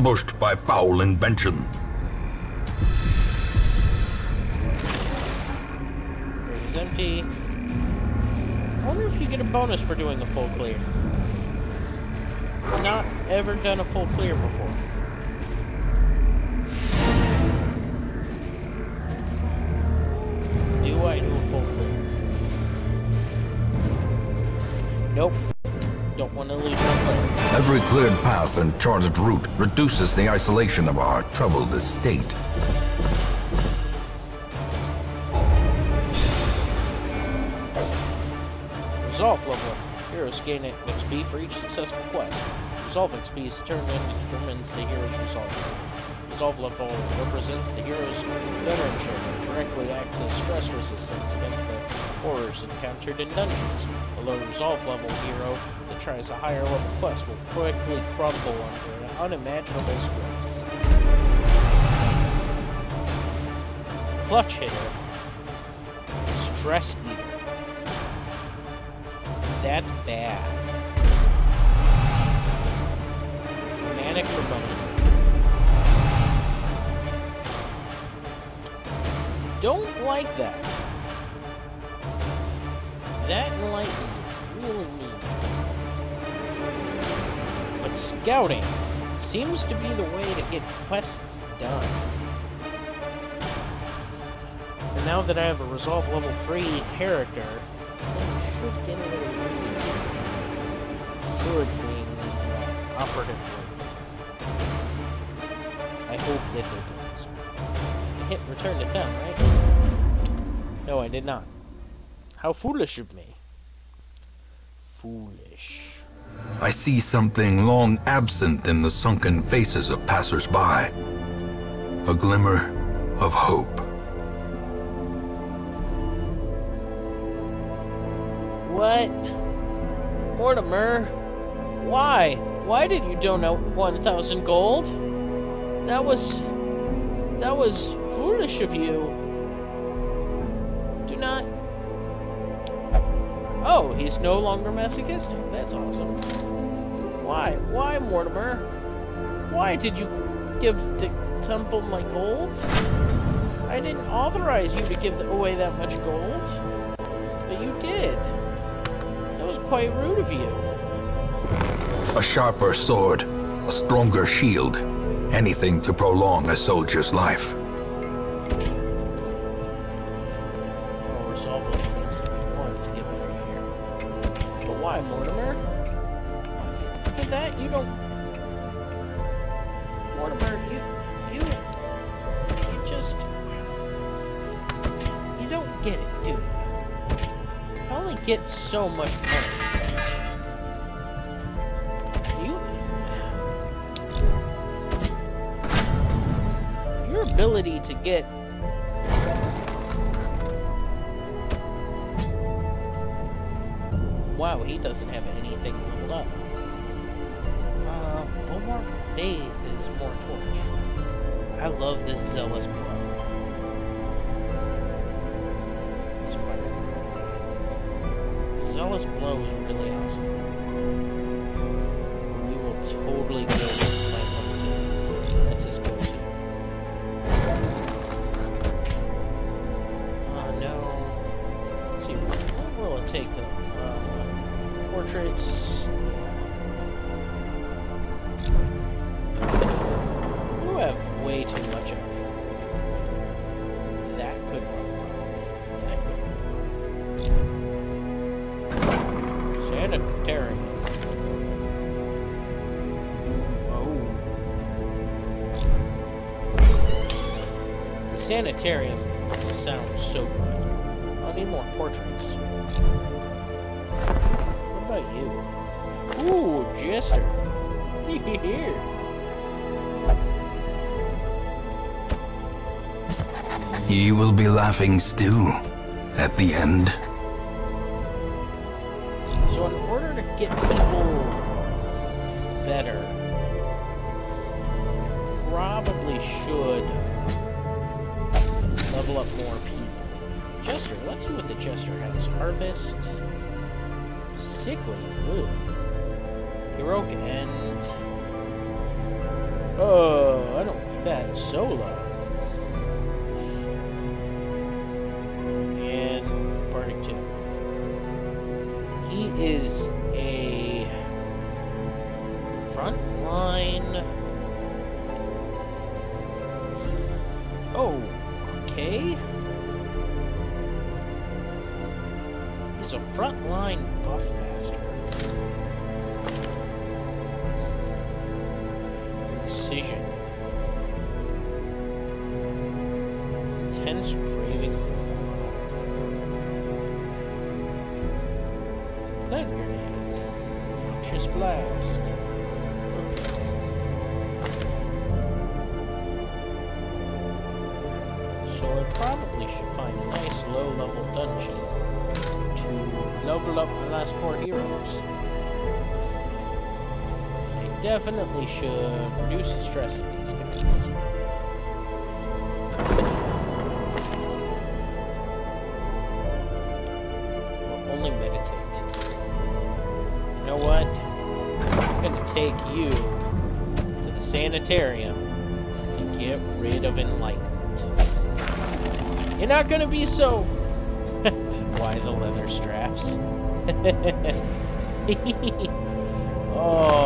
Ambushed by foul invention. It is empty. I wonder if you get a bonus for doing a full clear. Not ever done a full clear before. Every cleared path and charted route reduces the isolation of our troubled estate. Resolve level. heroes gain XP for each successful quest. Resolve XP is determined and determines the hero's resolve. Resolve level represents the hero's veteranship and directly acts as stress resistance against the horrors encountered in dungeons. A low resolve level hero tries a higher level quest will quickly crumble under an unimaginable stress. Clutch hitter. Stress eater. That's bad. Manic money. Don't like that. That enlightened really scouting seems to be the way to get quests done. And now that I have a Resolve level 3 character, I should get a little easier. Should the uh, operative. I hope that it does. I hit return to town, right? No, I did not. How foolish of me. Foolish. I see something long absent in the sunken faces of passers-by. A glimmer of hope. What? Mortimer? Why? Why did you donate 1,000 gold? That was... That was foolish of you. Do not... Oh, he's no longer masochistic. That's awesome. Why? Why, Mortimer? Why did you give the temple my gold? I didn't authorize you to give away that much gold. But you did. That was quite rude of you. A sharper sword, a stronger shield. Anything to prolong a soldier's life. So much money. Will be laughing still at the end. Frontline. Oh, okay. He's a frontline buffmaster. Incision. Find nice low-level dungeon to level up my last four heroes. I definitely should reduce the stress of these guys. Only meditate. You know what? I'm gonna take you to the sanitarium You're not gonna be so. Why the leather straps? oh,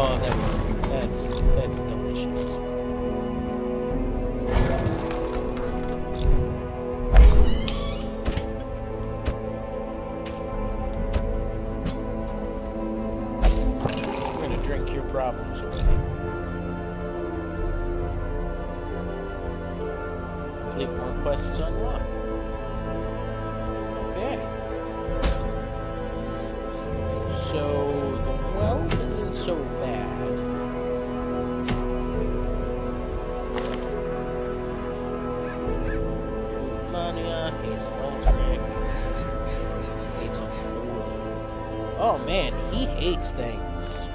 hates things.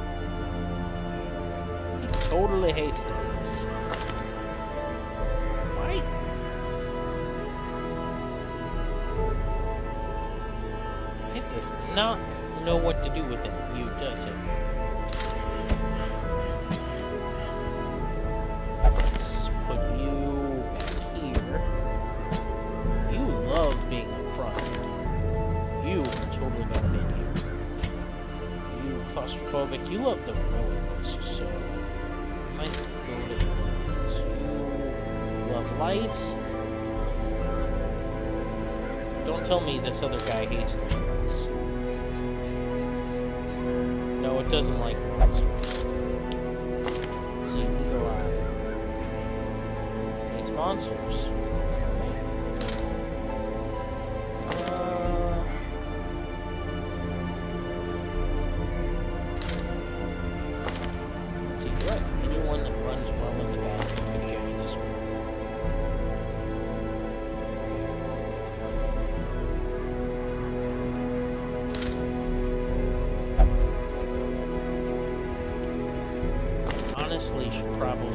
He totally hates things. Why? It does not know what to do with it. You does it? You love the ruins, so I might go to ruins. You love light. Don't tell me this other guy hates the ruins. No, it doesn't like monsters. Let's see, monsters. Honestly probably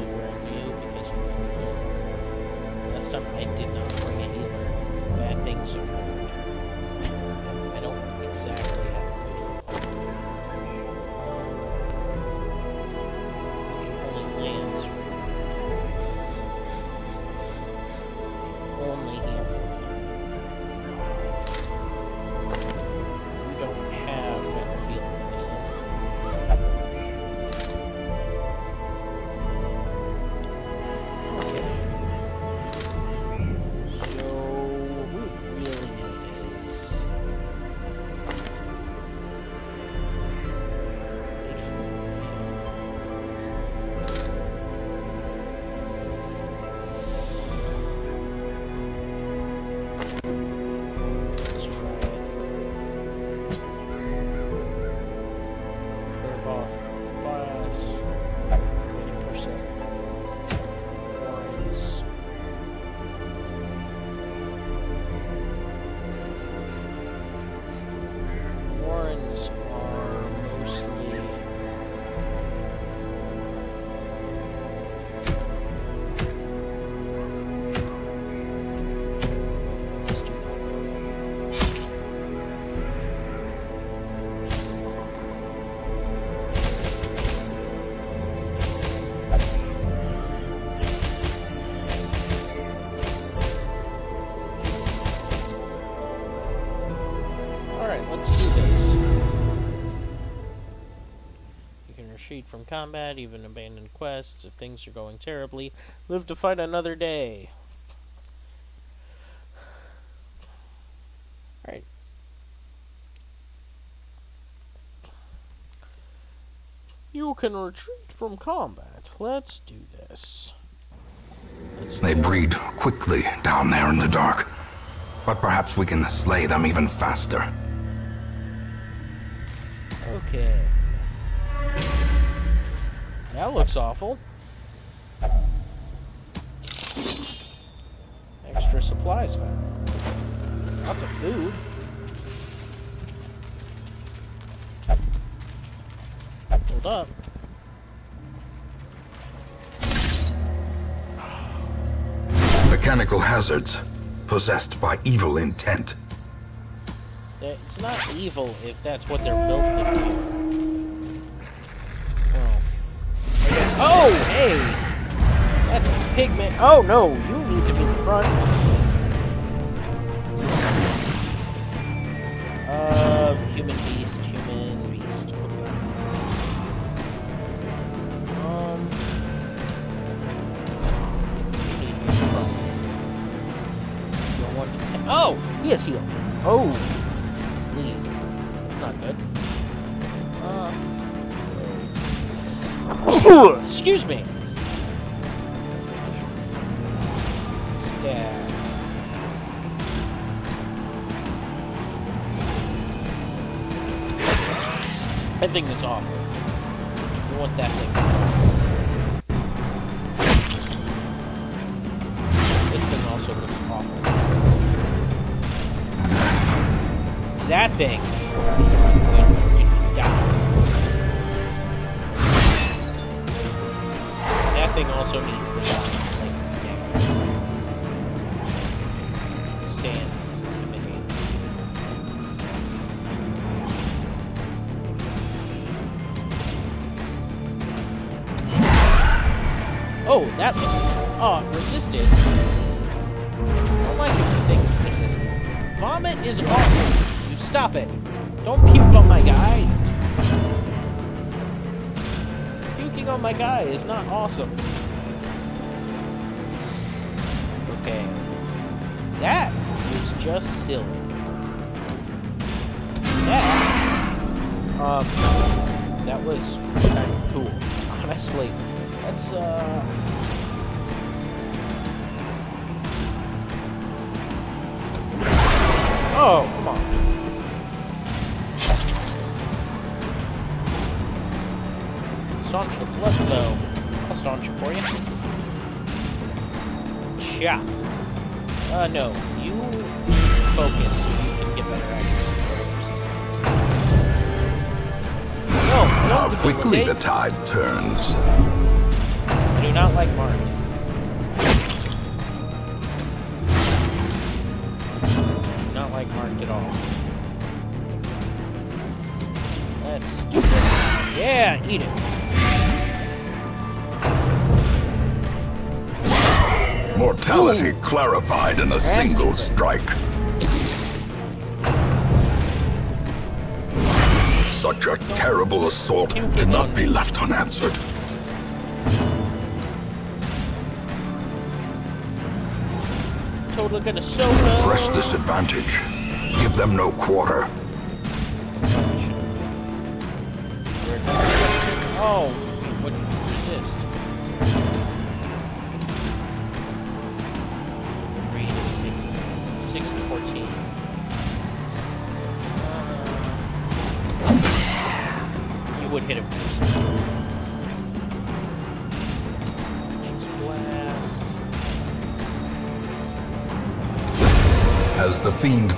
combat, even abandon quests if things are going terribly. Live to fight another day. Alright. You can retreat from combat. Let's do this. Let's They breed quickly down there in the dark. But perhaps we can slay them even faster. Okay. That looks awful. Extra supplies found. Lots of food. Hold up. Mechanical hazards. Possessed by evil intent. It's not evil if that's what they're built to do. Oh, hey! That's a pigment. Oh, no, you need to be in front. Uh, human beast, human beast. Um. you need to be. You're to. Oh, he has heal. Oh, Excuse me. Stab. That thing is awful. You want that thing. This thing also looks awful. That thing thing also needs to. Stand. Oh, that thing. Oh, resisted. I don't like it when things resist. Vomit is awful. You stop it. Don't puke on my guy. Puking on my guy is not awesome. Okay. That is just silly. That, um, that was kind of cool, honestly. Let's, uh... Oh, come on. Staunch the blood flow. I'll staunch it for you. Chop. Uh, no. You focus so you can get better accuracy. No, How quickly the tide turns. I do not like Mark. Not like Mark at all. Let's do that. Yeah, eat it. Mortality clarified in a single strike. Such a terrible assault cannot be left unanswered. Totally gonna soda. Press this advantage. Give them no quarter. Oh,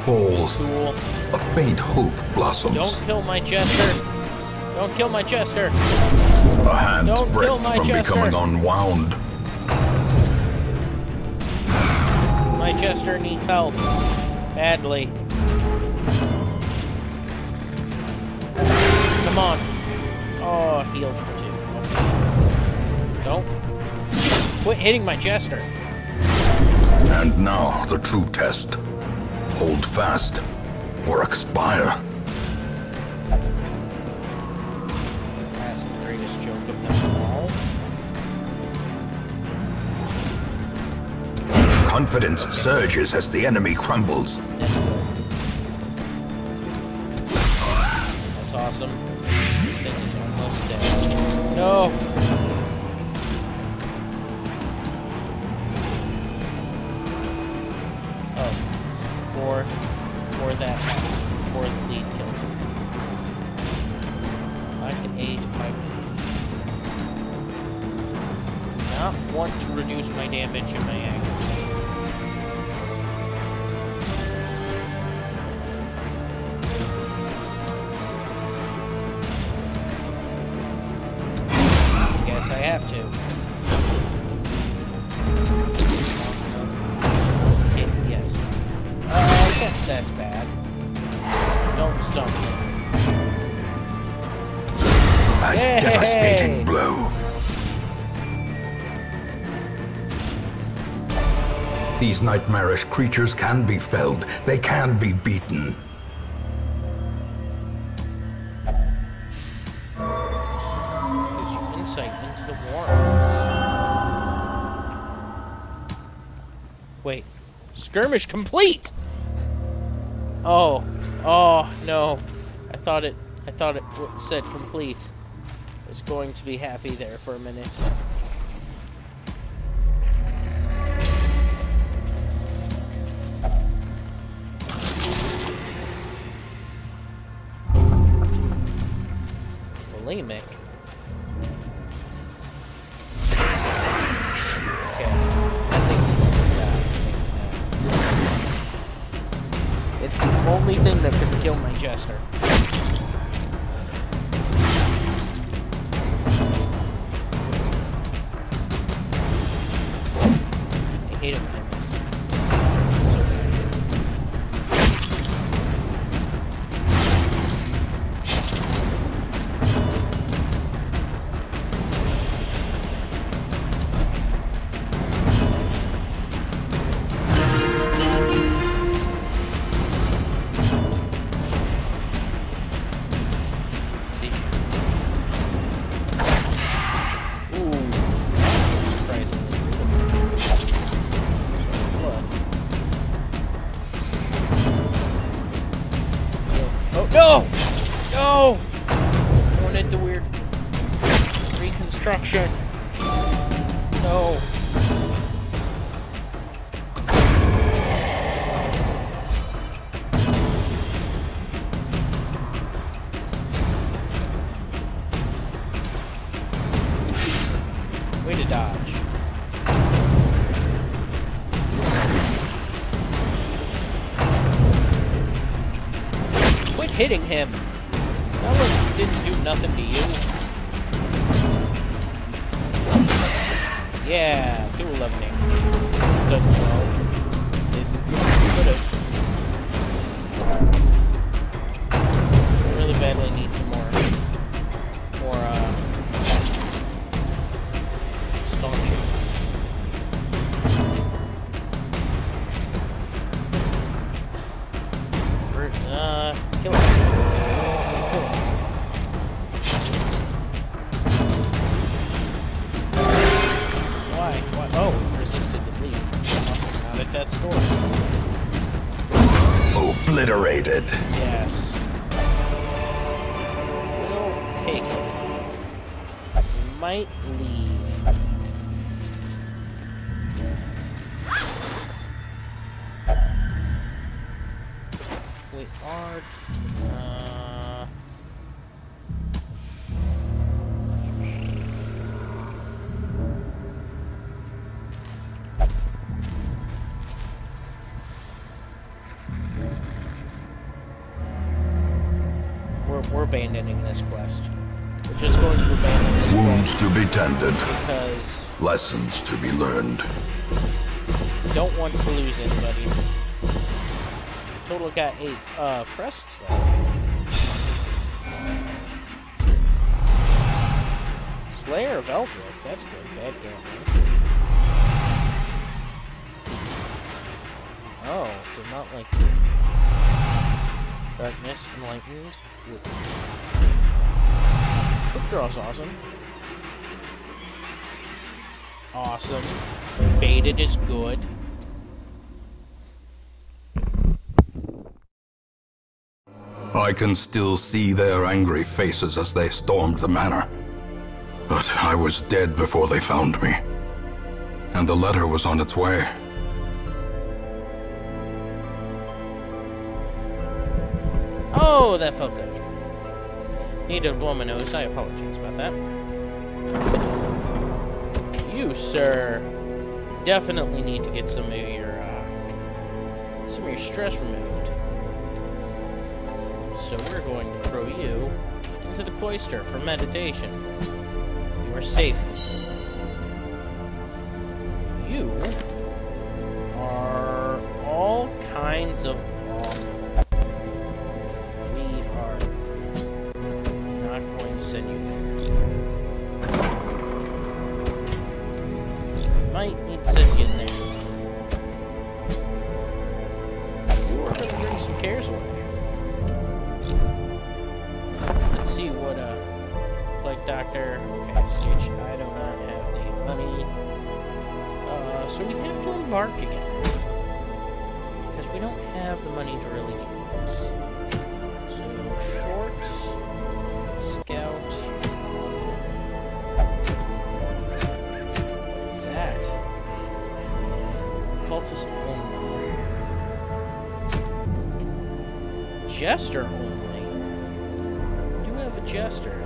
falls, a faint hope blossoms. Don't kill my jester. Don't kill my jester. A hand's Don't kill breadth my from jester. becoming unwound. My jester needs help. Badly. Come on. Oh, healed for two. Okay. Don't. Quit hitting my jester. And now the true test. Hold fast or expire. That's the greatest joke of them all. Confidence surges as the enemy crumbles. That's awesome. This thing is almost dead. No! These nightmarish creatures can be felled. They can be beaten. Wait. Skirmish complete! Oh. Oh, no. I thought it I thought it said complete. I was going to be happy there for a minute. Bulimic. Hitting him. Wounds quest to be tended, because lessons to be learned. don't want to lose anybody. Total got eight uh, crests. Slayer of Eldritch, that's good. Bad game. Oh, did not like Darkness, Enlightened. Quick draw's awesome. Awesome. Baited is good. I can still see their angry faces as they stormed the manor. But I was dead before they found me. And the letter was on its way. Oh, that felt good. Need to blow my nose. I apologize about that you, sir, definitely need to get some of your uh, some of your stress removed. So we're going to throw you into the cloister for meditation. You are safe. You are all kinds of Jester only. We do have a Jester.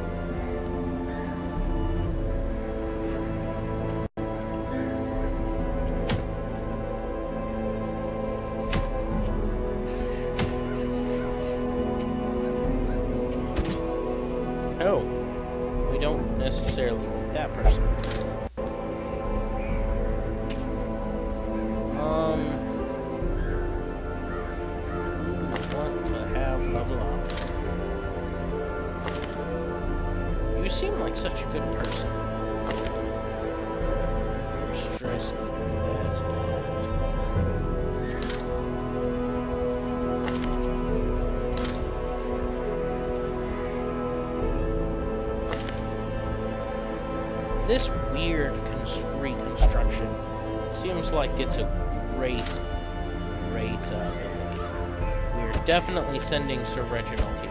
definitely sending Sir Reginald here.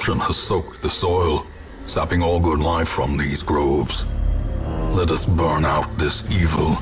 corruption has soaked the soil, sapping all good life from these groves. Let us burn out this evil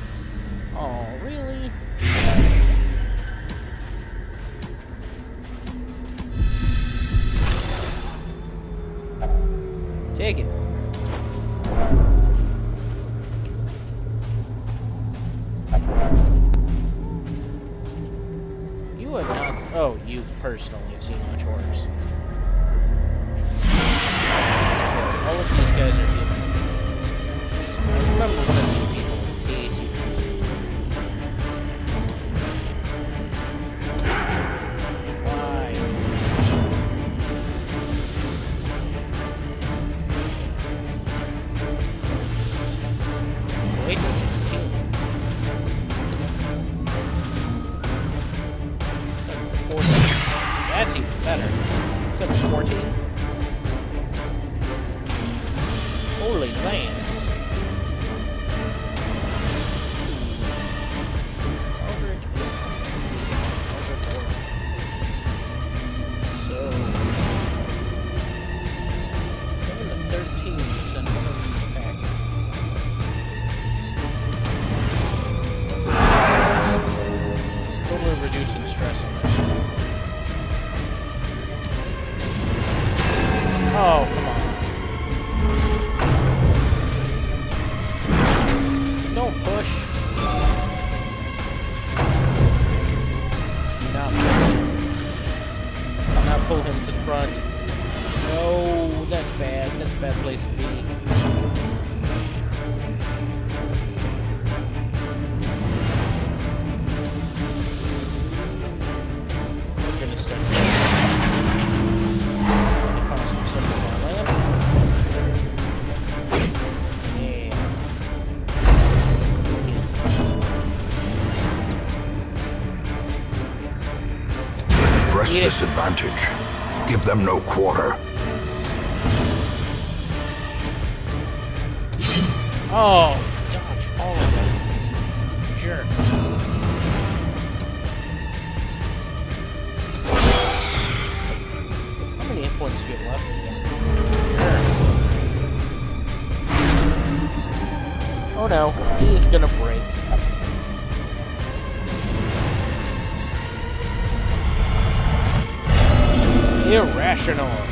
astronaut.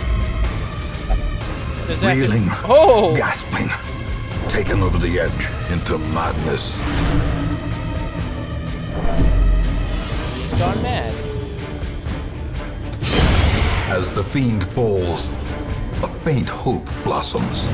Reeling, oh. gasping, taken over the edge into madness. He's gone mad. As the fiend falls, a faint hope blossoms.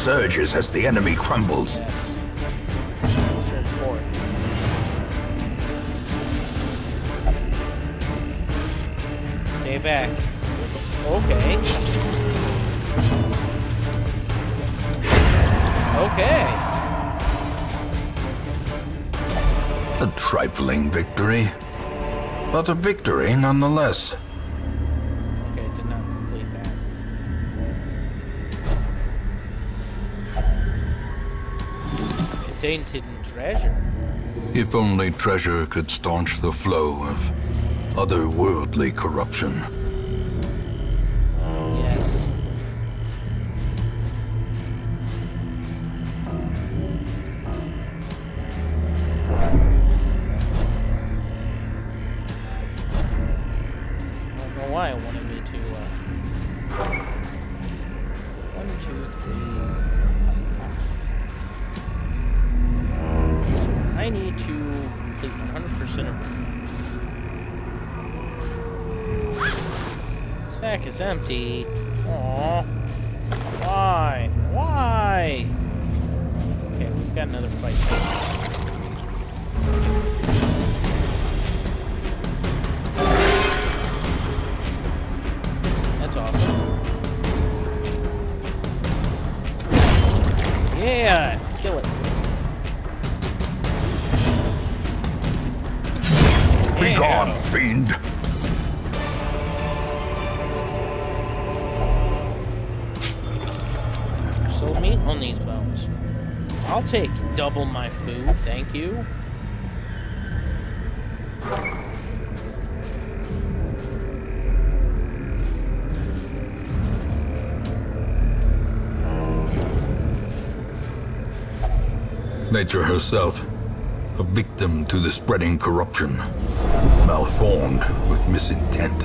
surges as the enemy crumbles. Stay back. Okay. Okay. A trifling victory, but a victory nonetheless. hidden treasure. If only treasure could staunch the flow of otherworldly corruption. herself a victim to the spreading corruption, malformed with misintent.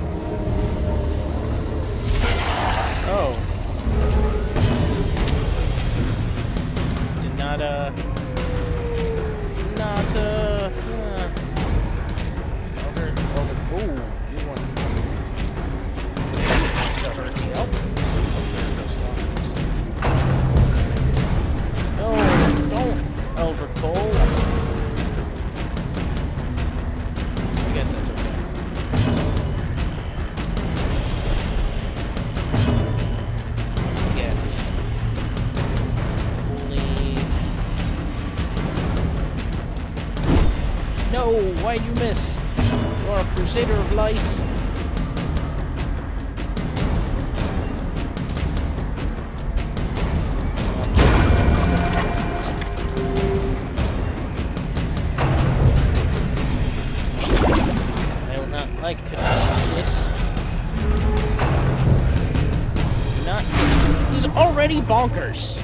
bonkers.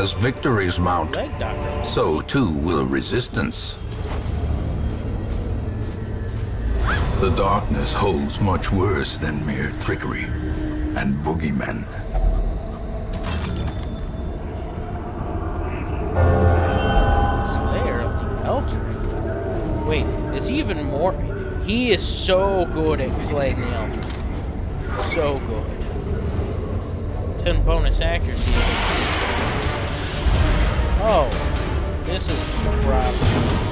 as victories mount, so too will resistance. The darkness holds much worse than mere trickery and boogeymen. Slayer of the Wait, is he even more? He is so good at slaying the Eldritch. So good. 10 bonus accuracy. Oh, this is crap.